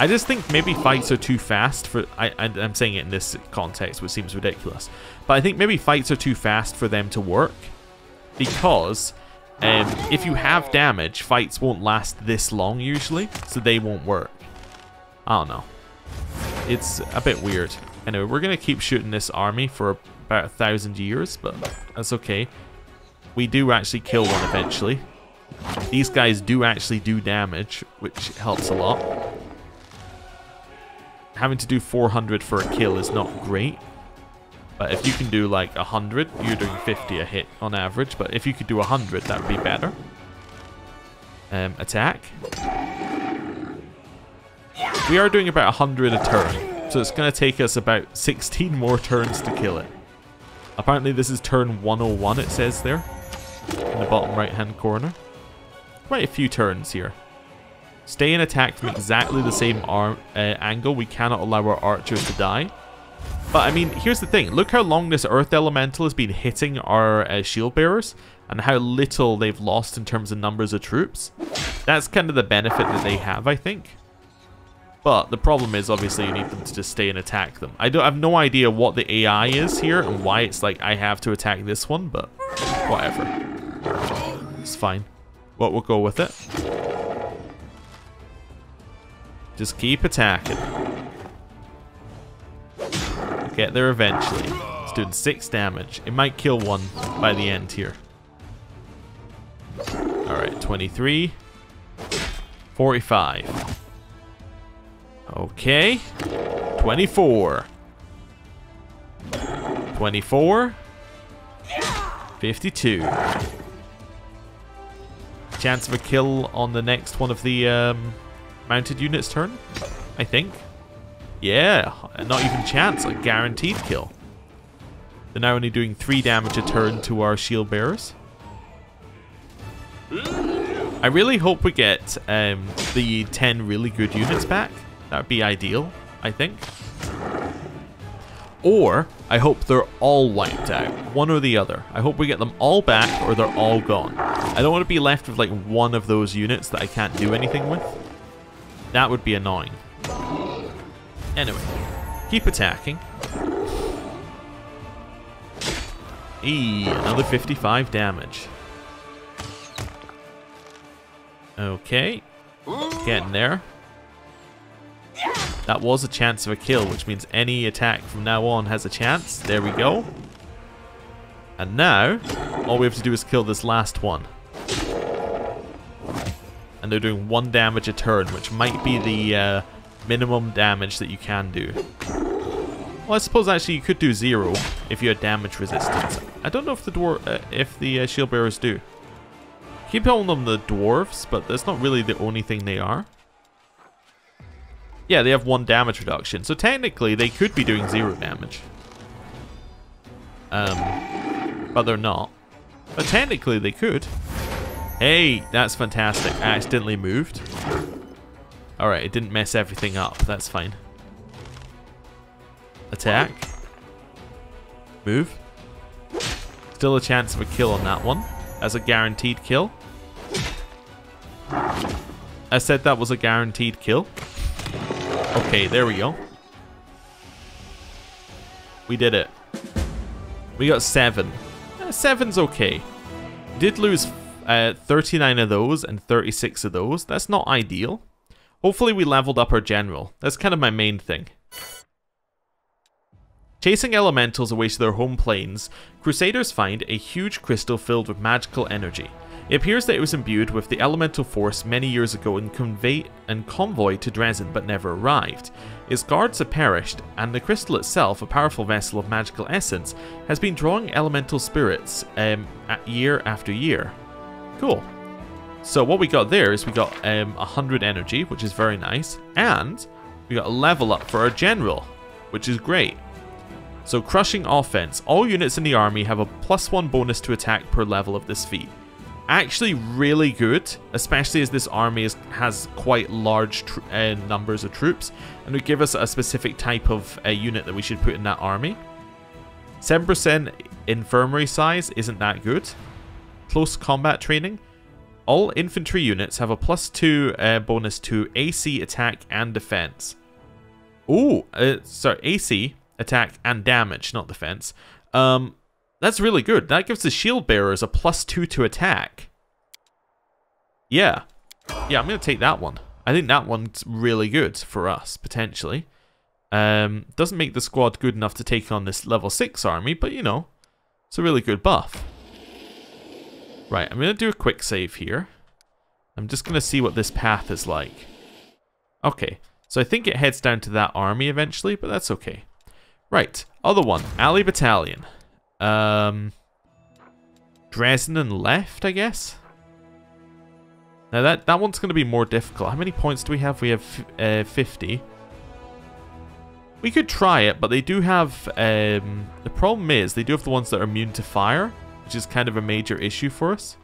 I just think maybe fights are too fast for. I, am saying it in this context, which seems ridiculous, but I think maybe fights are too fast for them to work because um, if you have damage, fights won't last this long usually, so they won't work. I don't know. It's a bit weird. Anyway, we're gonna keep shooting this army for about a thousand years, but that's okay. We do actually kill one eventually. These guys do actually do damage, which helps a lot having to do 400 for a kill is not great. But if you can do like 100, you're doing 50 a hit on average. But if you could do 100, that would be better. Um, attack. We are doing about 100 a turn. So it's going to take us about 16 more turns to kill it. Apparently this is turn 101, it says there. In the bottom right hand corner. Quite a few turns here. Stay in attack from exactly the same arm, uh, angle. We cannot allow our archers to die. But, I mean, here's the thing. Look how long this Earth Elemental has been hitting our uh, shield bearers and how little they've lost in terms of numbers of troops. That's kind of the benefit that they have, I think. But the problem is, obviously, you need them to just stay and attack them. I don't I have no idea what the AI is here and why it's like I have to attack this one, but whatever. It's fine. What we'll go with it. Just keep attacking. Get there eventually. It's doing 6 damage. It might kill one by the end here. Alright, 23. 45. Okay. 24. 24. 52. Chance of a kill on the next one of the um, mounted unit's turn, I think. Yeah, not even chance, a guaranteed kill. They're now only doing 3 damage a turn to our shield bearers. I really hope we get um, the 10 really good units back. That would be ideal, I think. Or, I hope they're all wiped out. One or the other. I hope we get them all back or they're all gone. I don't want to be left with like one of those units that I can't do anything with. That would be annoying. Anyway, keep attacking. Eee, another 55 damage. Okay, getting there. That was a chance of a kill, which means any attack from now on has a chance. There we go. And now, all we have to do is kill this last one and they're doing one damage a turn, which might be the uh, minimum damage that you can do. Well, I suppose actually you could do zero if you had damage resistance. I don't know if the dwar uh, if the uh, shield bearers do. Keep calling them the dwarves, but that's not really the only thing they are. Yeah, they have one damage reduction, so technically they could be doing zero damage. Um, but they're not. But technically they could. Hey, that's fantastic. I accidentally moved. Alright, it didn't mess everything up. That's fine. Attack. Move. Still a chance of a kill on that one. As a guaranteed kill. I said that was a guaranteed kill. Okay, there we go. We did it. We got seven. Eh, seven's okay. Did lose uh, 39 of those and 36 of those. That's not ideal. Hopefully we leveled up our general. That's kind of my main thing. Chasing elementals away to their home planes, Crusaders find a huge crystal filled with magical energy. It appears that it was imbued with the elemental force many years ago and conveyed and convoyed to Drezen but never arrived. Its guards have perished, and the crystal itself, a powerful vessel of magical essence, has been drawing elemental spirits um, year after year. Cool. So what we got there is we got um, 100 energy, which is very nice, and we got a level up for our general, which is great. So crushing offense. All units in the army have a plus one bonus to attack per level of this feat. actually really good, especially as this army is, has quite large uh, numbers of troops, and would give us a specific type of uh, unit that we should put in that army. 7% infirmary size isn't that good. Close combat training. All infantry units have a plus 2 uh, bonus to AC attack and defense. Oh, uh, sorry, AC attack and damage, not defense. Um, that's really good. That gives the shield bearers a plus 2 to attack. Yeah. Yeah, I'm going to take that one. I think that one's really good for us, potentially. Um, doesn't make the squad good enough to take on this level 6 army, but you know, it's a really good buff. Right, I'm going to do a quick save here. I'm just going to see what this path is like. Okay, so I think it heads down to that army eventually, but that's okay. Right, other one, Ally Battalion. Um, Drezen and left, I guess? Now that, that one's going to be more difficult. How many points do we have? We have uh, 50. We could try it, but they do have... Um, the problem is, they do have the ones that are immune to fire, which is kind of a major issue for us.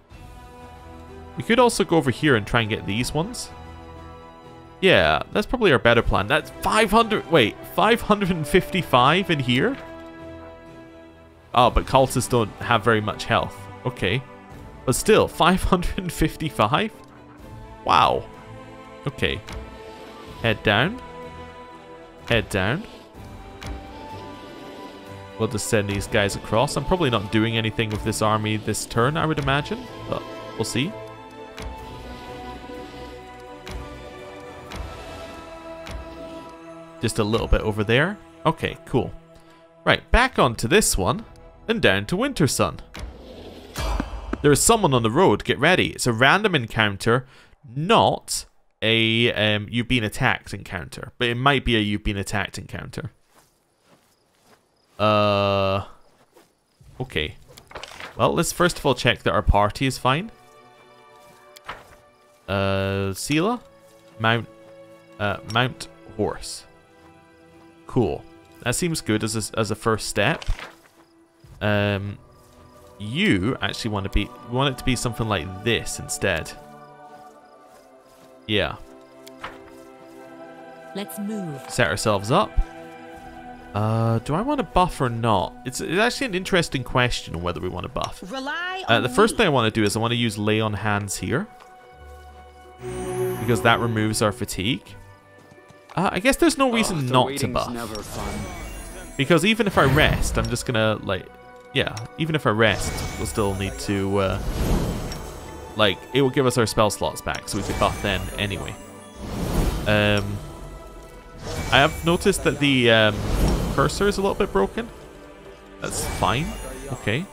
We could also go over here and try and get these ones. Yeah, that's probably our better plan. That's 500... Wait, 555 in here? Oh, but cultists don't have very much health. Okay. But still, 555? Wow. Okay. Head down. Head down. We'll just send these guys across. I'm probably not doing anything with this army this turn, I would imagine. But we'll see. Just a little bit over there. Okay, cool. Right, back onto this one. And down to Wintersun. There is someone on the road. Get ready. It's a random encounter, not a um, you've been attacked encounter, but it might be a you've been attacked encounter. Uh, okay. Well, let's first of all check that our party is fine. Uh, Seelah, mount, uh, mount horse. Cool. That seems good as a, as a first step. Um, you actually want to be want it to be something like this instead. Yeah. Let's move. Set ourselves up. Uh, do I want to buff or not? It's, it's actually an interesting question whether we want to buff. Rely uh, the first thing I want to do is I want to use lay on hands here. Because that removes our fatigue. Uh, I guess there's no reason oh, not to buff. Because even if I rest, I'm just gonna like, yeah, even if I rest, we'll still need to, uh, like, it will give us our spell slots back, so we could buff then anyway. Um, I have noticed that the um, cursor is a little bit broken. That's fine. Okay.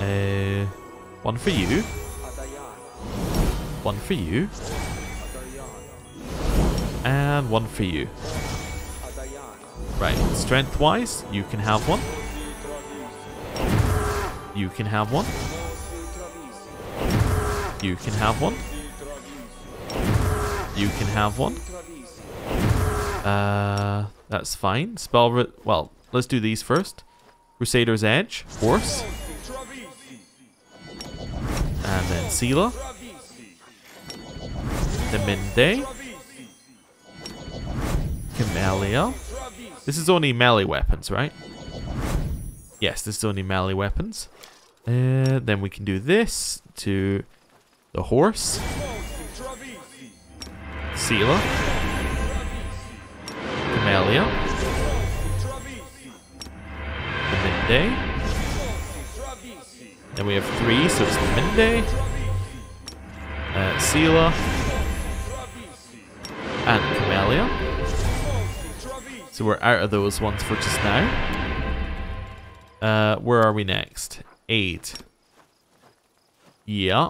Uh, one for you. One for you. And one for you. Right, strength-wise, you can have one. You can have one. You can have one. You can have one. Uh, that's fine. Spell, well, let's do these first. Crusader's Edge, Horse. And then Seelah. The Minde. Camellia. This is only melee weapons, right? Yes, this is only melee weapons. Uh, then we can do this to the horse. Seelah. The Minde. Then we have three, so it's the Minde. Uh, Seelah. And Camellia. So we're out of those ones for just now. Uh, where are we next? Eight. Yeah.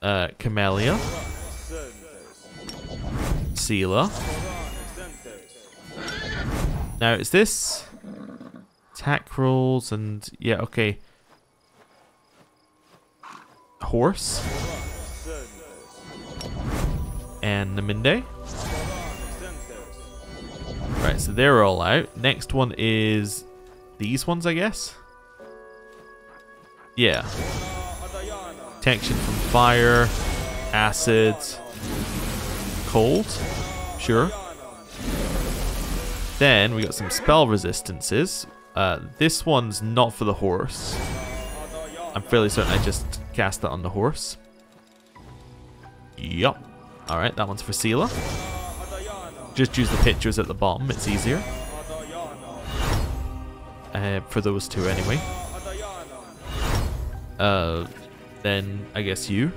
Uh, Camellia. Seelah. Now, is this attack rolls and yeah, okay. Horse. And the Minde. Right, so they're all out. Next one is these ones, I guess. Yeah. Protection from fire, acid, cold. Sure. Then we got some spell resistances. Uh, this one's not for the horse. I'm fairly certain I just cast that on the horse. Yup. Alright, that one's for Seelah. Just use the pictures at the bottom, it's easier. Uh, for those two anyway. Uh, then I guess you.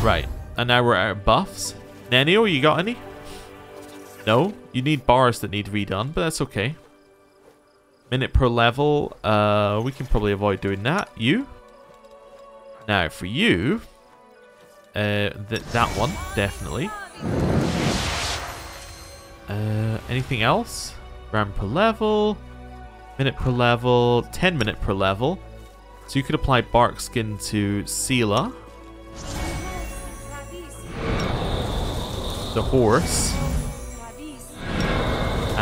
Right, and now we're at buffs. Nenio, you got any? No, you need bars that need redone, but that's okay. Minute per level, uh, we can probably avoid doing that. You? Now, for you, uh, th that one, definitely. Uh, anything else? Round per level, minute per level, 10 minute per level. So you could apply bark skin to Seelah. The horse.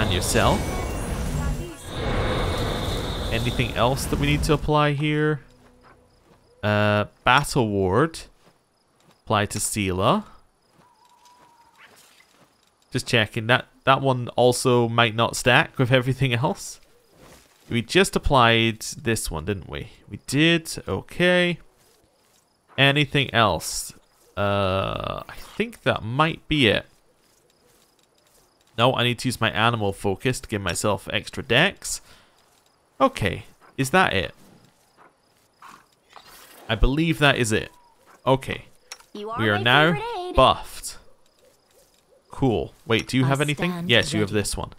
Yourself. Anything else that we need to apply here? Uh, Battle Ward. Apply to Seelah. Just checking. That, that one also might not stack with everything else. We just applied this one, didn't we? We did. Okay. Anything else? Uh, I think that might be it. No, I need to use my animal focus to give myself extra dex. Okay, is that it? I believe that is it. Okay. Are we are now buffed. Cool. Wait, do you I'll have anything? stand Yes, you have this one.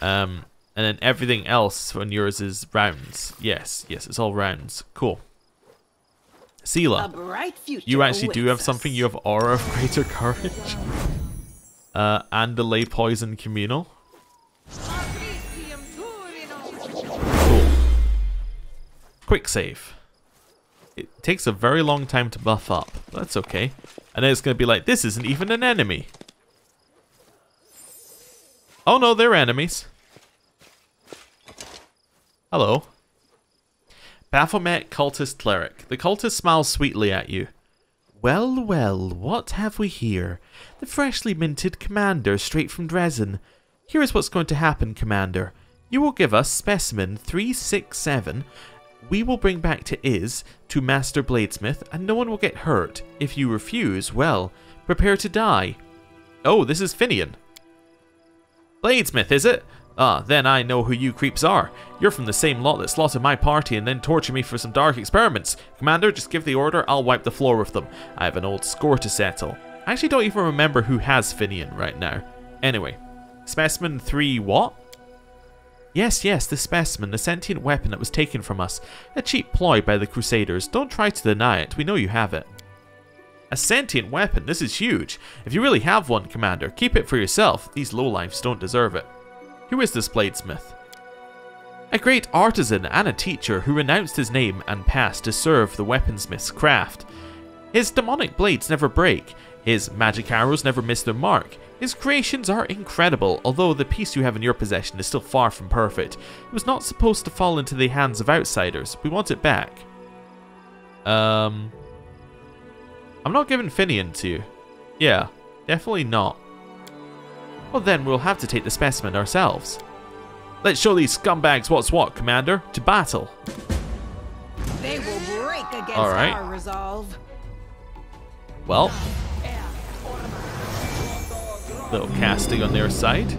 Um, and then everything else on yours is rounds. Yes, yes, it's all rounds. Cool. A Seelah, bright future you actually do have awaits something. You have Aura of Greater Courage. Uh, and Delay Poison Communal. Cool. Quick save. It takes a very long time to buff up. That's okay. And then it's going to be like, this isn't even an enemy. Oh no, they're enemies. Hello. Baphomet Cultist Cleric. The cultist smiles sweetly at you. Well, well, what have we here? The freshly minted commander straight from Drezen. Here is what's going to happen, Commander. You will give us specimen 367. We will bring back to Iz, to Master Bladesmith, and no one will get hurt. If you refuse, well, prepare to die. Oh, this is Finnean. Bladesmith, is it? Ah, then I know who you creeps are. You're from the same lot that slaughtered my party and then tortured me for some dark experiments. Commander, just give the order, I'll wipe the floor with them. I have an old score to settle. I actually don't even remember who has Finnean right now. Anyway, Specimen 3 what? Yes, yes, the specimen, the sentient weapon that was taken from us. A cheap ploy by the Crusaders. Don't try to deny it, we know you have it. A sentient weapon? This is huge. If you really have one, Commander, keep it for yourself. These lowlifes don't deserve it. Who is this bladesmith? A great artisan and a teacher who renounced his name and past to serve the weaponsmith's craft. His demonic blades never break, his magic arrows never miss their mark. His creations are incredible, although the piece you have in your possession is still far from perfect. It was not supposed to fall into the hands of outsiders. We want it back. Um... I'm not giving Finnean to you. Yeah, definitely not. Well then, we'll have to take the specimen ourselves. Let's show these scumbags what's what, Commander. To battle. They will break against All right. our resolve. Well. Little casting on their side.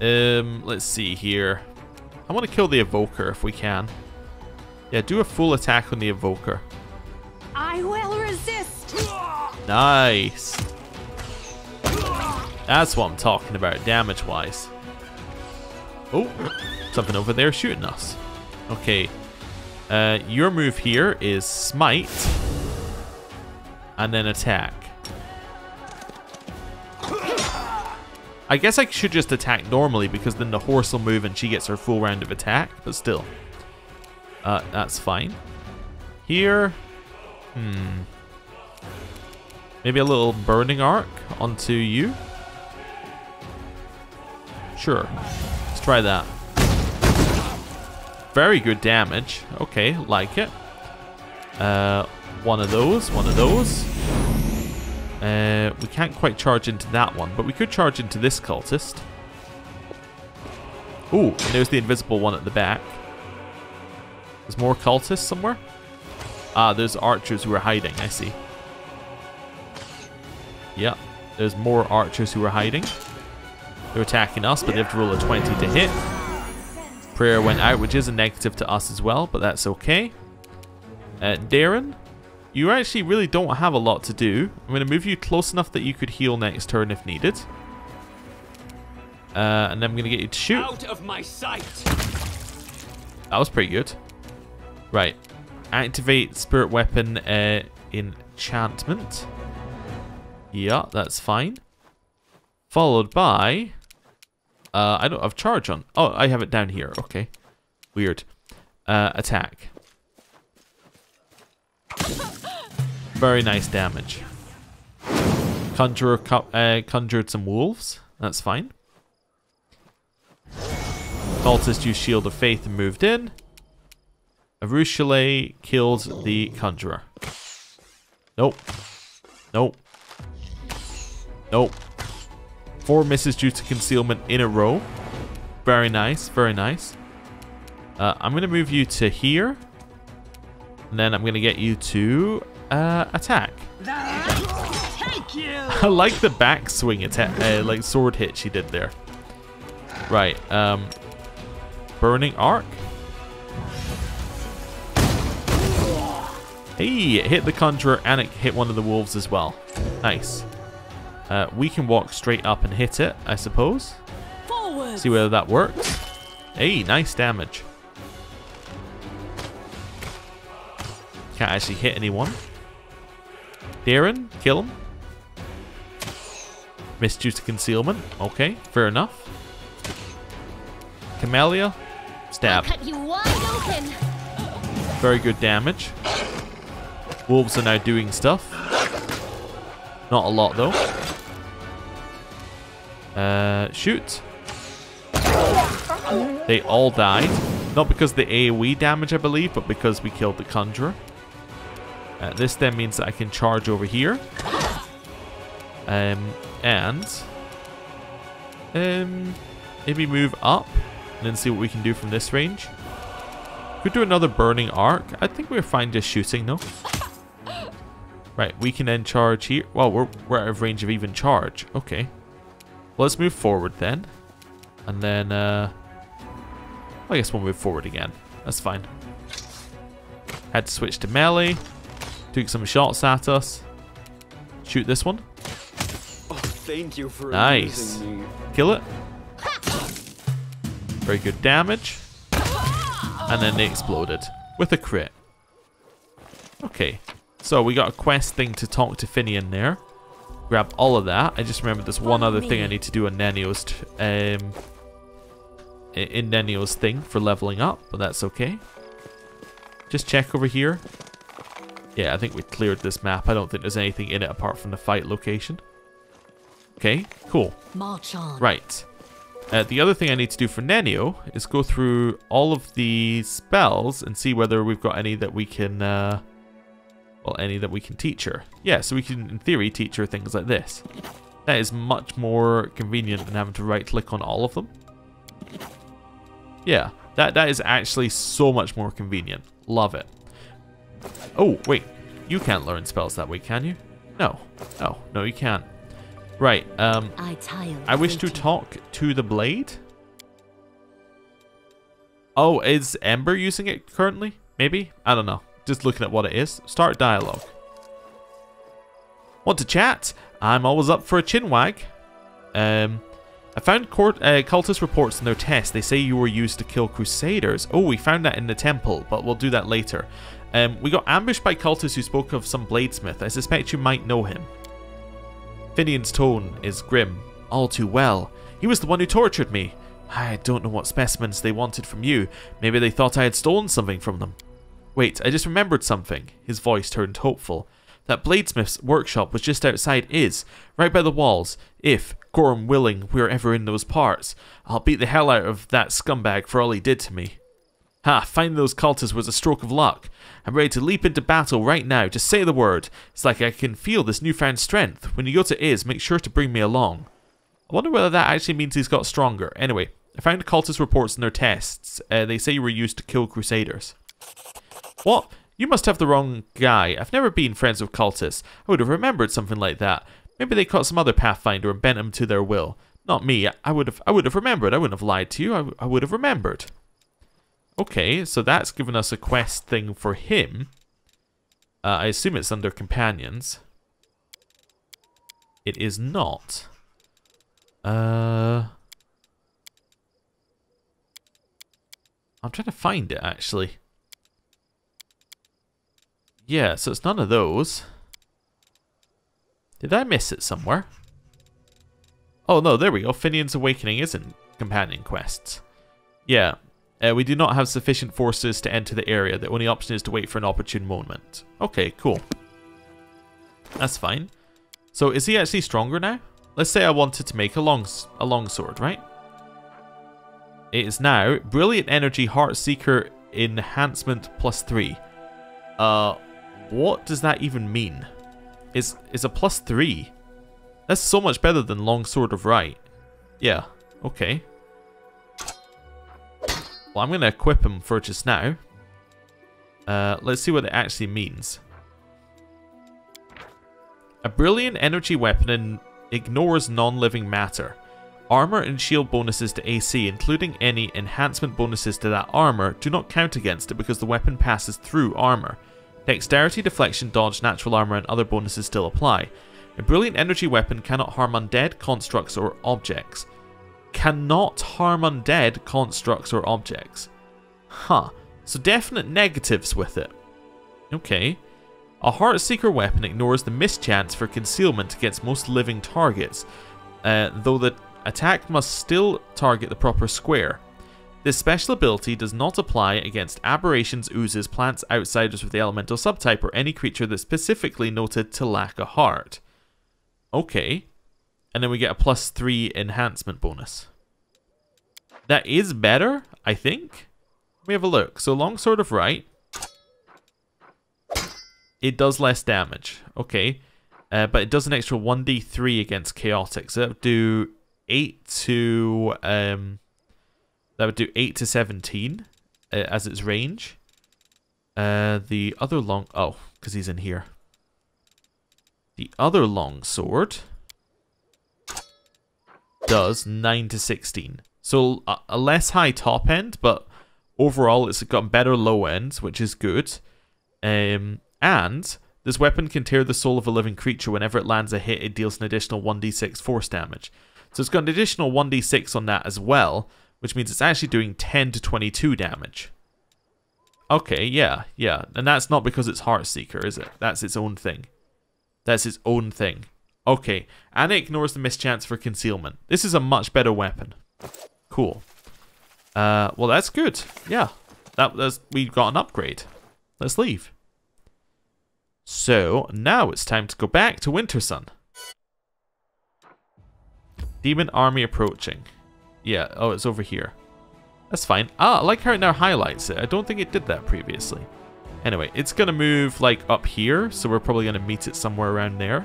Um, let's see here. I want to kill the Evoker if we can. Yeah, do a full attack on the Evoker. I will resist. Nice. That's what I'm talking about, damage-wise. Oh, something over there shooting us. Okay. Uh, your move here is Smite. And then attack. I guess I should just attack normally because then the horse will move and she gets her full round of attack, but still. Uh, that's fine. Here, hmm. Maybe a little burning arc onto you? Sure. Let's try that. Very good damage. Okay, like it. Uh, one of those, one of those. Uh, we can't quite charge into that one, but we could charge into this cultist. Ooh, and there's the invisible one at the back. There's more cultists somewhere? Ah, there's archers who are hiding, I see. Yeah, there's more archers who are hiding. They're attacking us, but they have to roll a 20 to hit. Prayer went out, which is a negative to us as well, but that's okay. Uh, Daeran, you actually really don't have a lot to do. I'm going to move you close enough that you could heal next turn if needed. Uh, and then I'm going to get you to shoot. Out of my sight. That was pretty good. Right. Activate spirit weapon uh, enchantment. Yeah, that's fine. Followed by... Uh, I don't have charge on. Oh, I have it down here. Okay. Weird. Uh, attack. Very nice damage. Conjurer uh, conjured some wolves. That's fine. Cultist used Shield of Faith and moved in. Arueshalae killed the Conjurer. Nope. Nope. Nope. Four misses due to concealment in a row. Very nice, very nice. Uh, I'm going to move you to here. And then I'm going to get you to uh, attack. You! I like the backswing attack, uh, like sword hit she did there. Right, um, Burning Arc. Hey, it hit the Conjurer and it hit one of the wolves as well. Nice. Uh, we can walk straight up and hit it, I suppose. Forward! See whether that works. Hey, nice damage. Can't actually hit anyone. Daeran, kill him. Missed due to concealment. Okay, fair enough. Camellia, stab. Cut you wide open. Very good damage. Wolves are now doing stuff. Not a lot though. Uh, shoot. They all died. Not because of the AoE damage, I believe, but because we killed the Conjurer. Uh, this then means that I can charge over here. Um, and... Um, maybe move up and then see what we can do from this range. Could do another burning arc. I think we're fine just shooting, though. Right, we can then charge here. Well, we're, we're out of range of even charge. Okay. Let's move forward then. And then, uh... I guess we'll move forward again. That's fine. Had to switch to melee. Took some shots at us. Shoot this one. Oh, thank you for Nice. Kill it. Very good damage. And then they exploded. With a crit. Okay. So we got a quest thing to talk to Finnean there. Grab all of that. I just remembered there's one other thing I need to do on Nenio's um in Nenio's thing for leveling up, but that's okay. Just check over here. Yeah, I think we cleared this map. I don't think there's anything in it apart from the fight location. Okay, cool. March on. Right. Uh, the other thing I need to do for Nenio is go through all of the spells and see whether we've got any that we can, uh, well, any that we can teach her. Yeah, so we can, in theory, teach her things like this. That is much more convenient than having to right-click on all of them. Yeah, that that is actually so much more convenient. Love it. Oh, wait. You can't learn spells that way, can you? No. No, no, you can't. Right, um, I. I wish to talk to the blade. Oh, is Ember using it currently? Maybe? I don't know. Just looking at what it is. Start dialogue. Want to chat? I'm always up for a chinwag. Um, I found court, uh, cultist reports in their test. They say you were used to kill crusaders. Oh, we found that in the temple, but we'll do that later. Um, we got ambushed by cultists who spoke of some bladesmith. I suspect you might know him. Finnean's tone is grim. All too well. He was the one who tortured me. I don't know what specimens they wanted from you. Maybe they thought I had stolen something from them. Wait, I just remembered something. His voice turned hopeful. That bladesmith's workshop was just outside Iz, right by the walls. If, Gorum willing, we're ever in those parts, I'll beat the hell out of that scumbag for all he did to me. Ha, finding those cultists was a stroke of luck. I'm ready to leap into battle right now. Just say the word. It's like I can feel this newfound strength. When you go to Iz, make sure to bring me along. I wonder whether that actually means he's got stronger. Anyway, I found cultist reports in their tests. Uh, they say you were used to kill crusaders. What? You must have the wrong guy. I've never been friends with cultists. I would have remembered something like that. Maybe they caught some other pathfinder and bent him to their will. Not me. I would have. I would have remembered. I wouldn't have lied to you. I, I would have remembered. Okay, so that's given us a quest thing for him. Uh, I assume it's under companions. It is not. Uh, I'm trying to find it actually. Yeah, so it's none of those. Did I miss it somewhere? Oh no, there we go. Finnean's Awakening isn't companion quests. Yeah, uh, we do not have sufficient forces to enter the area. The only option is to wait for an opportune moment. Okay, cool. That's fine. So is he actually stronger now? Let's say I wanted to make a long a long sword, right? It is now Brilliant Energy Heart Seeker Enhancement plus 3. Uh, what does that even mean? Is is a plus 3? That's so much better than Long Sword of Right. Yeah, okay. Well, I'm going to equip him for just now. Uh, let's see what it actually means. A brilliant energy weapon ignores non-living matter. Armor and shield bonuses to AC, including any enhancement bonuses to that armor, do not count against it because the weapon passes through armor. Dexterity, deflection, dodge, natural armor, and other bonuses still apply. A brilliant energy weapon cannot harm undead, constructs, or objects cannot harm undead constructs or objects. Huh. So definite negatives with it. Okay. A Heartseeker weapon ignores the mischance for concealment against most living targets, uh, though the attack must still target the proper square. This special ability does not apply against aberrations, oozes, plants, outsiders with the elemental subtype, or any creature that's specifically noted to lack a heart. Okay. And then we get a plus 3 enhancement bonus. That is better, I think. Let me have a look. So Longsword of Right. It does less damage. Okay. Uh, but it does an extra 1d3 against chaotic. So that would do 8 to... Um, that would do 8 to 17 uh, as its range. Uh, the other long... Oh, because he's in here. The other long sword does 9 to 16. So a, a less high top end, but overall it's got better low end, which is good. Um, and this weapon can tear the soul of a living creature. Whenever it lands a hit, it deals an additional 1d6 force damage. So it's got an additional 1d6 on that as well, which means it's actually doing 10 to 22 damage. Okay, yeah, yeah. And that's not because it's Heartseeker, is it? That's its own thing. That's its own thing. Okay, and it ignores the mischance for concealment. This is a much better weapon. Cool. Uh, well, that's good. Yeah, that that's, we got an upgrade. Let's leave. So, now it's time to go back to Wintersun. Demon army approaching. Yeah, oh, it's over here. That's fine. Ah, I like how it now highlights it. I don't think it did that previously. Anyway, it's going to move, like, up here, so we're probably going to meet it somewhere around there.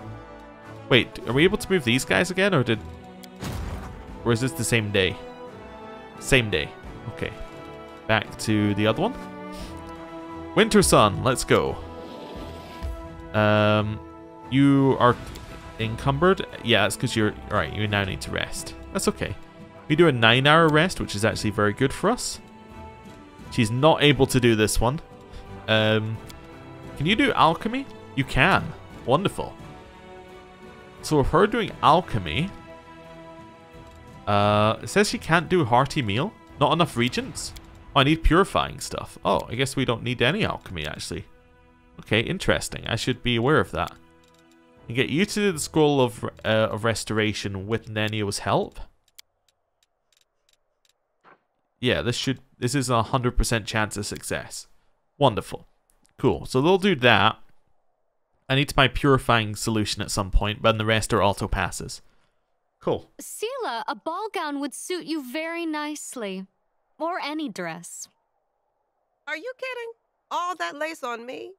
Wait, are we able to move these guys again, or did... Or is this the same day? Same day. Okay. Back to the other one. Winter Sun, let's go. Um, you are encumbered. Yeah, it's because you're... Alright, you now need to rest. That's okay. We do a 9-hour rest, which is actually very good for us. She's not able to do this one. Um, can you do alchemy? You can. Wonderful. So with her doing alchemy, uh, it says she can't do hearty meal. Not enough reagents. Oh, I need purifying stuff. Oh, I guess we don't need any alchemy actually. Okay, interesting. I should be aware of that. You get you to do the scroll of uh, of restoration with Nenio's help. Yeah, this should this is a hundred percent chance of success. Wonderful. Cool. So they'll do that. I need to buy purifying solution at some point, but then the rest are auto passes. Cool. Seelah, a ball gown would suit you very nicely. Or any dress. Are you kidding? All that lace on me?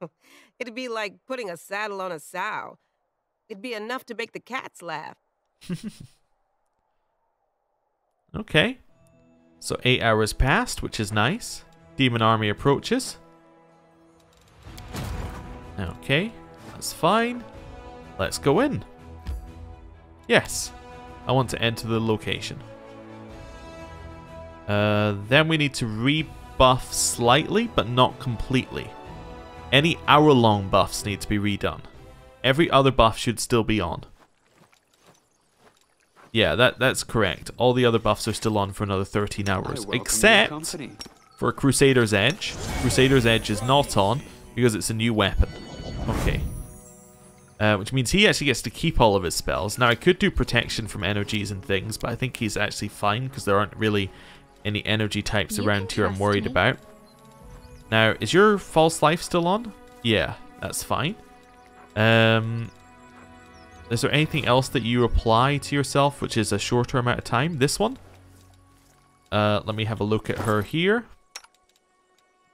It'd be like putting a saddle on a sow. It'd be enough to make the cats laugh. Okay. So eight hours passed, which is nice. Demon army approaches. Okay, that's fine. Let's go in. Yes, I want to enter the location. Uh, then we need to rebuff slightly, but not completely. Any hour-long buffs need to be redone. Every other buff should still be on. Yeah, that that's correct. All the other buffs are still on for another 13 hours, except for Crusader's Edge. Crusader's Edge is not on because it's a new weapon. Okay. Uh, which means he actually gets to keep all of his spells. Now, I could do protection from energies and things, but I think he's actually fine because there aren't really any energy types You around here I'm worried me. about. Now, is your false life still on? Yeah, that's fine. Um, is there anything else that you apply to yourself which is a shorter amount of time? This one? Uh, let me have a look at her here.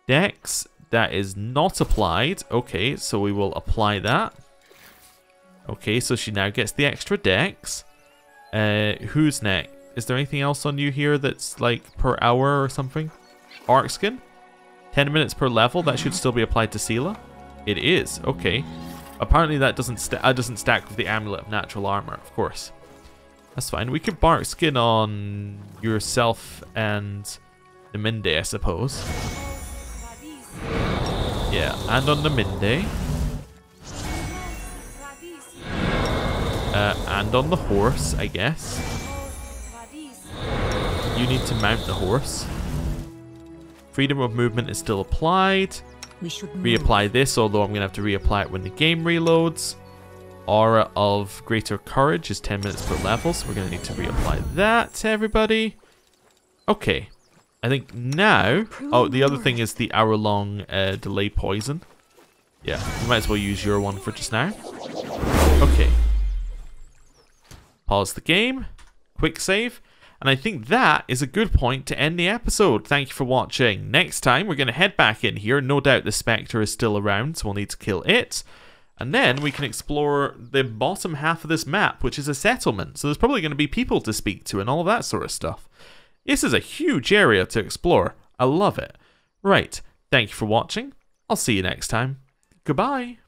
Dex, that is not applied. Okay, so we will apply that. Okay, so she now gets the extra dex. Uh, who's next? Is there anything else on you here that's like per hour or something? Arc skin? 10 minutes per level, that should still be applied to Seelah? It is, okay. Apparently that doesn't, uh, doesn't stack with the Amulet of Natural Armor, of course. That's fine. We could bark skin on yourself and the Minde, I suppose. Yeah, and on the Minde. Uh, and on the horse, I guess. You need to mount the horse. Freedom of movement is still applied. We should. Reapply this, although I'm going to have to reapply it when the game reloads. Aura of Greater Courage is 10 minutes per level, so we're going to need to reapply that to everybody. Okay. I think now... Oh, the other thing is the hour-long uh, delay poison. Yeah, you might as well use your one for just now. Okay. Pause the game. Quick save. And I think that is a good point to end the episode. Thank you for watching. Next time, we're going to head back in here. No doubt the Spectre is still around, so we'll need to kill it. And then we can explore the bottom half of this map, which is a settlement. So there's probably going to be people to speak to and all that sort of stuff. This is a huge area to explore. I love it. Right. Thank you for watching. I'll see you next time. Goodbye.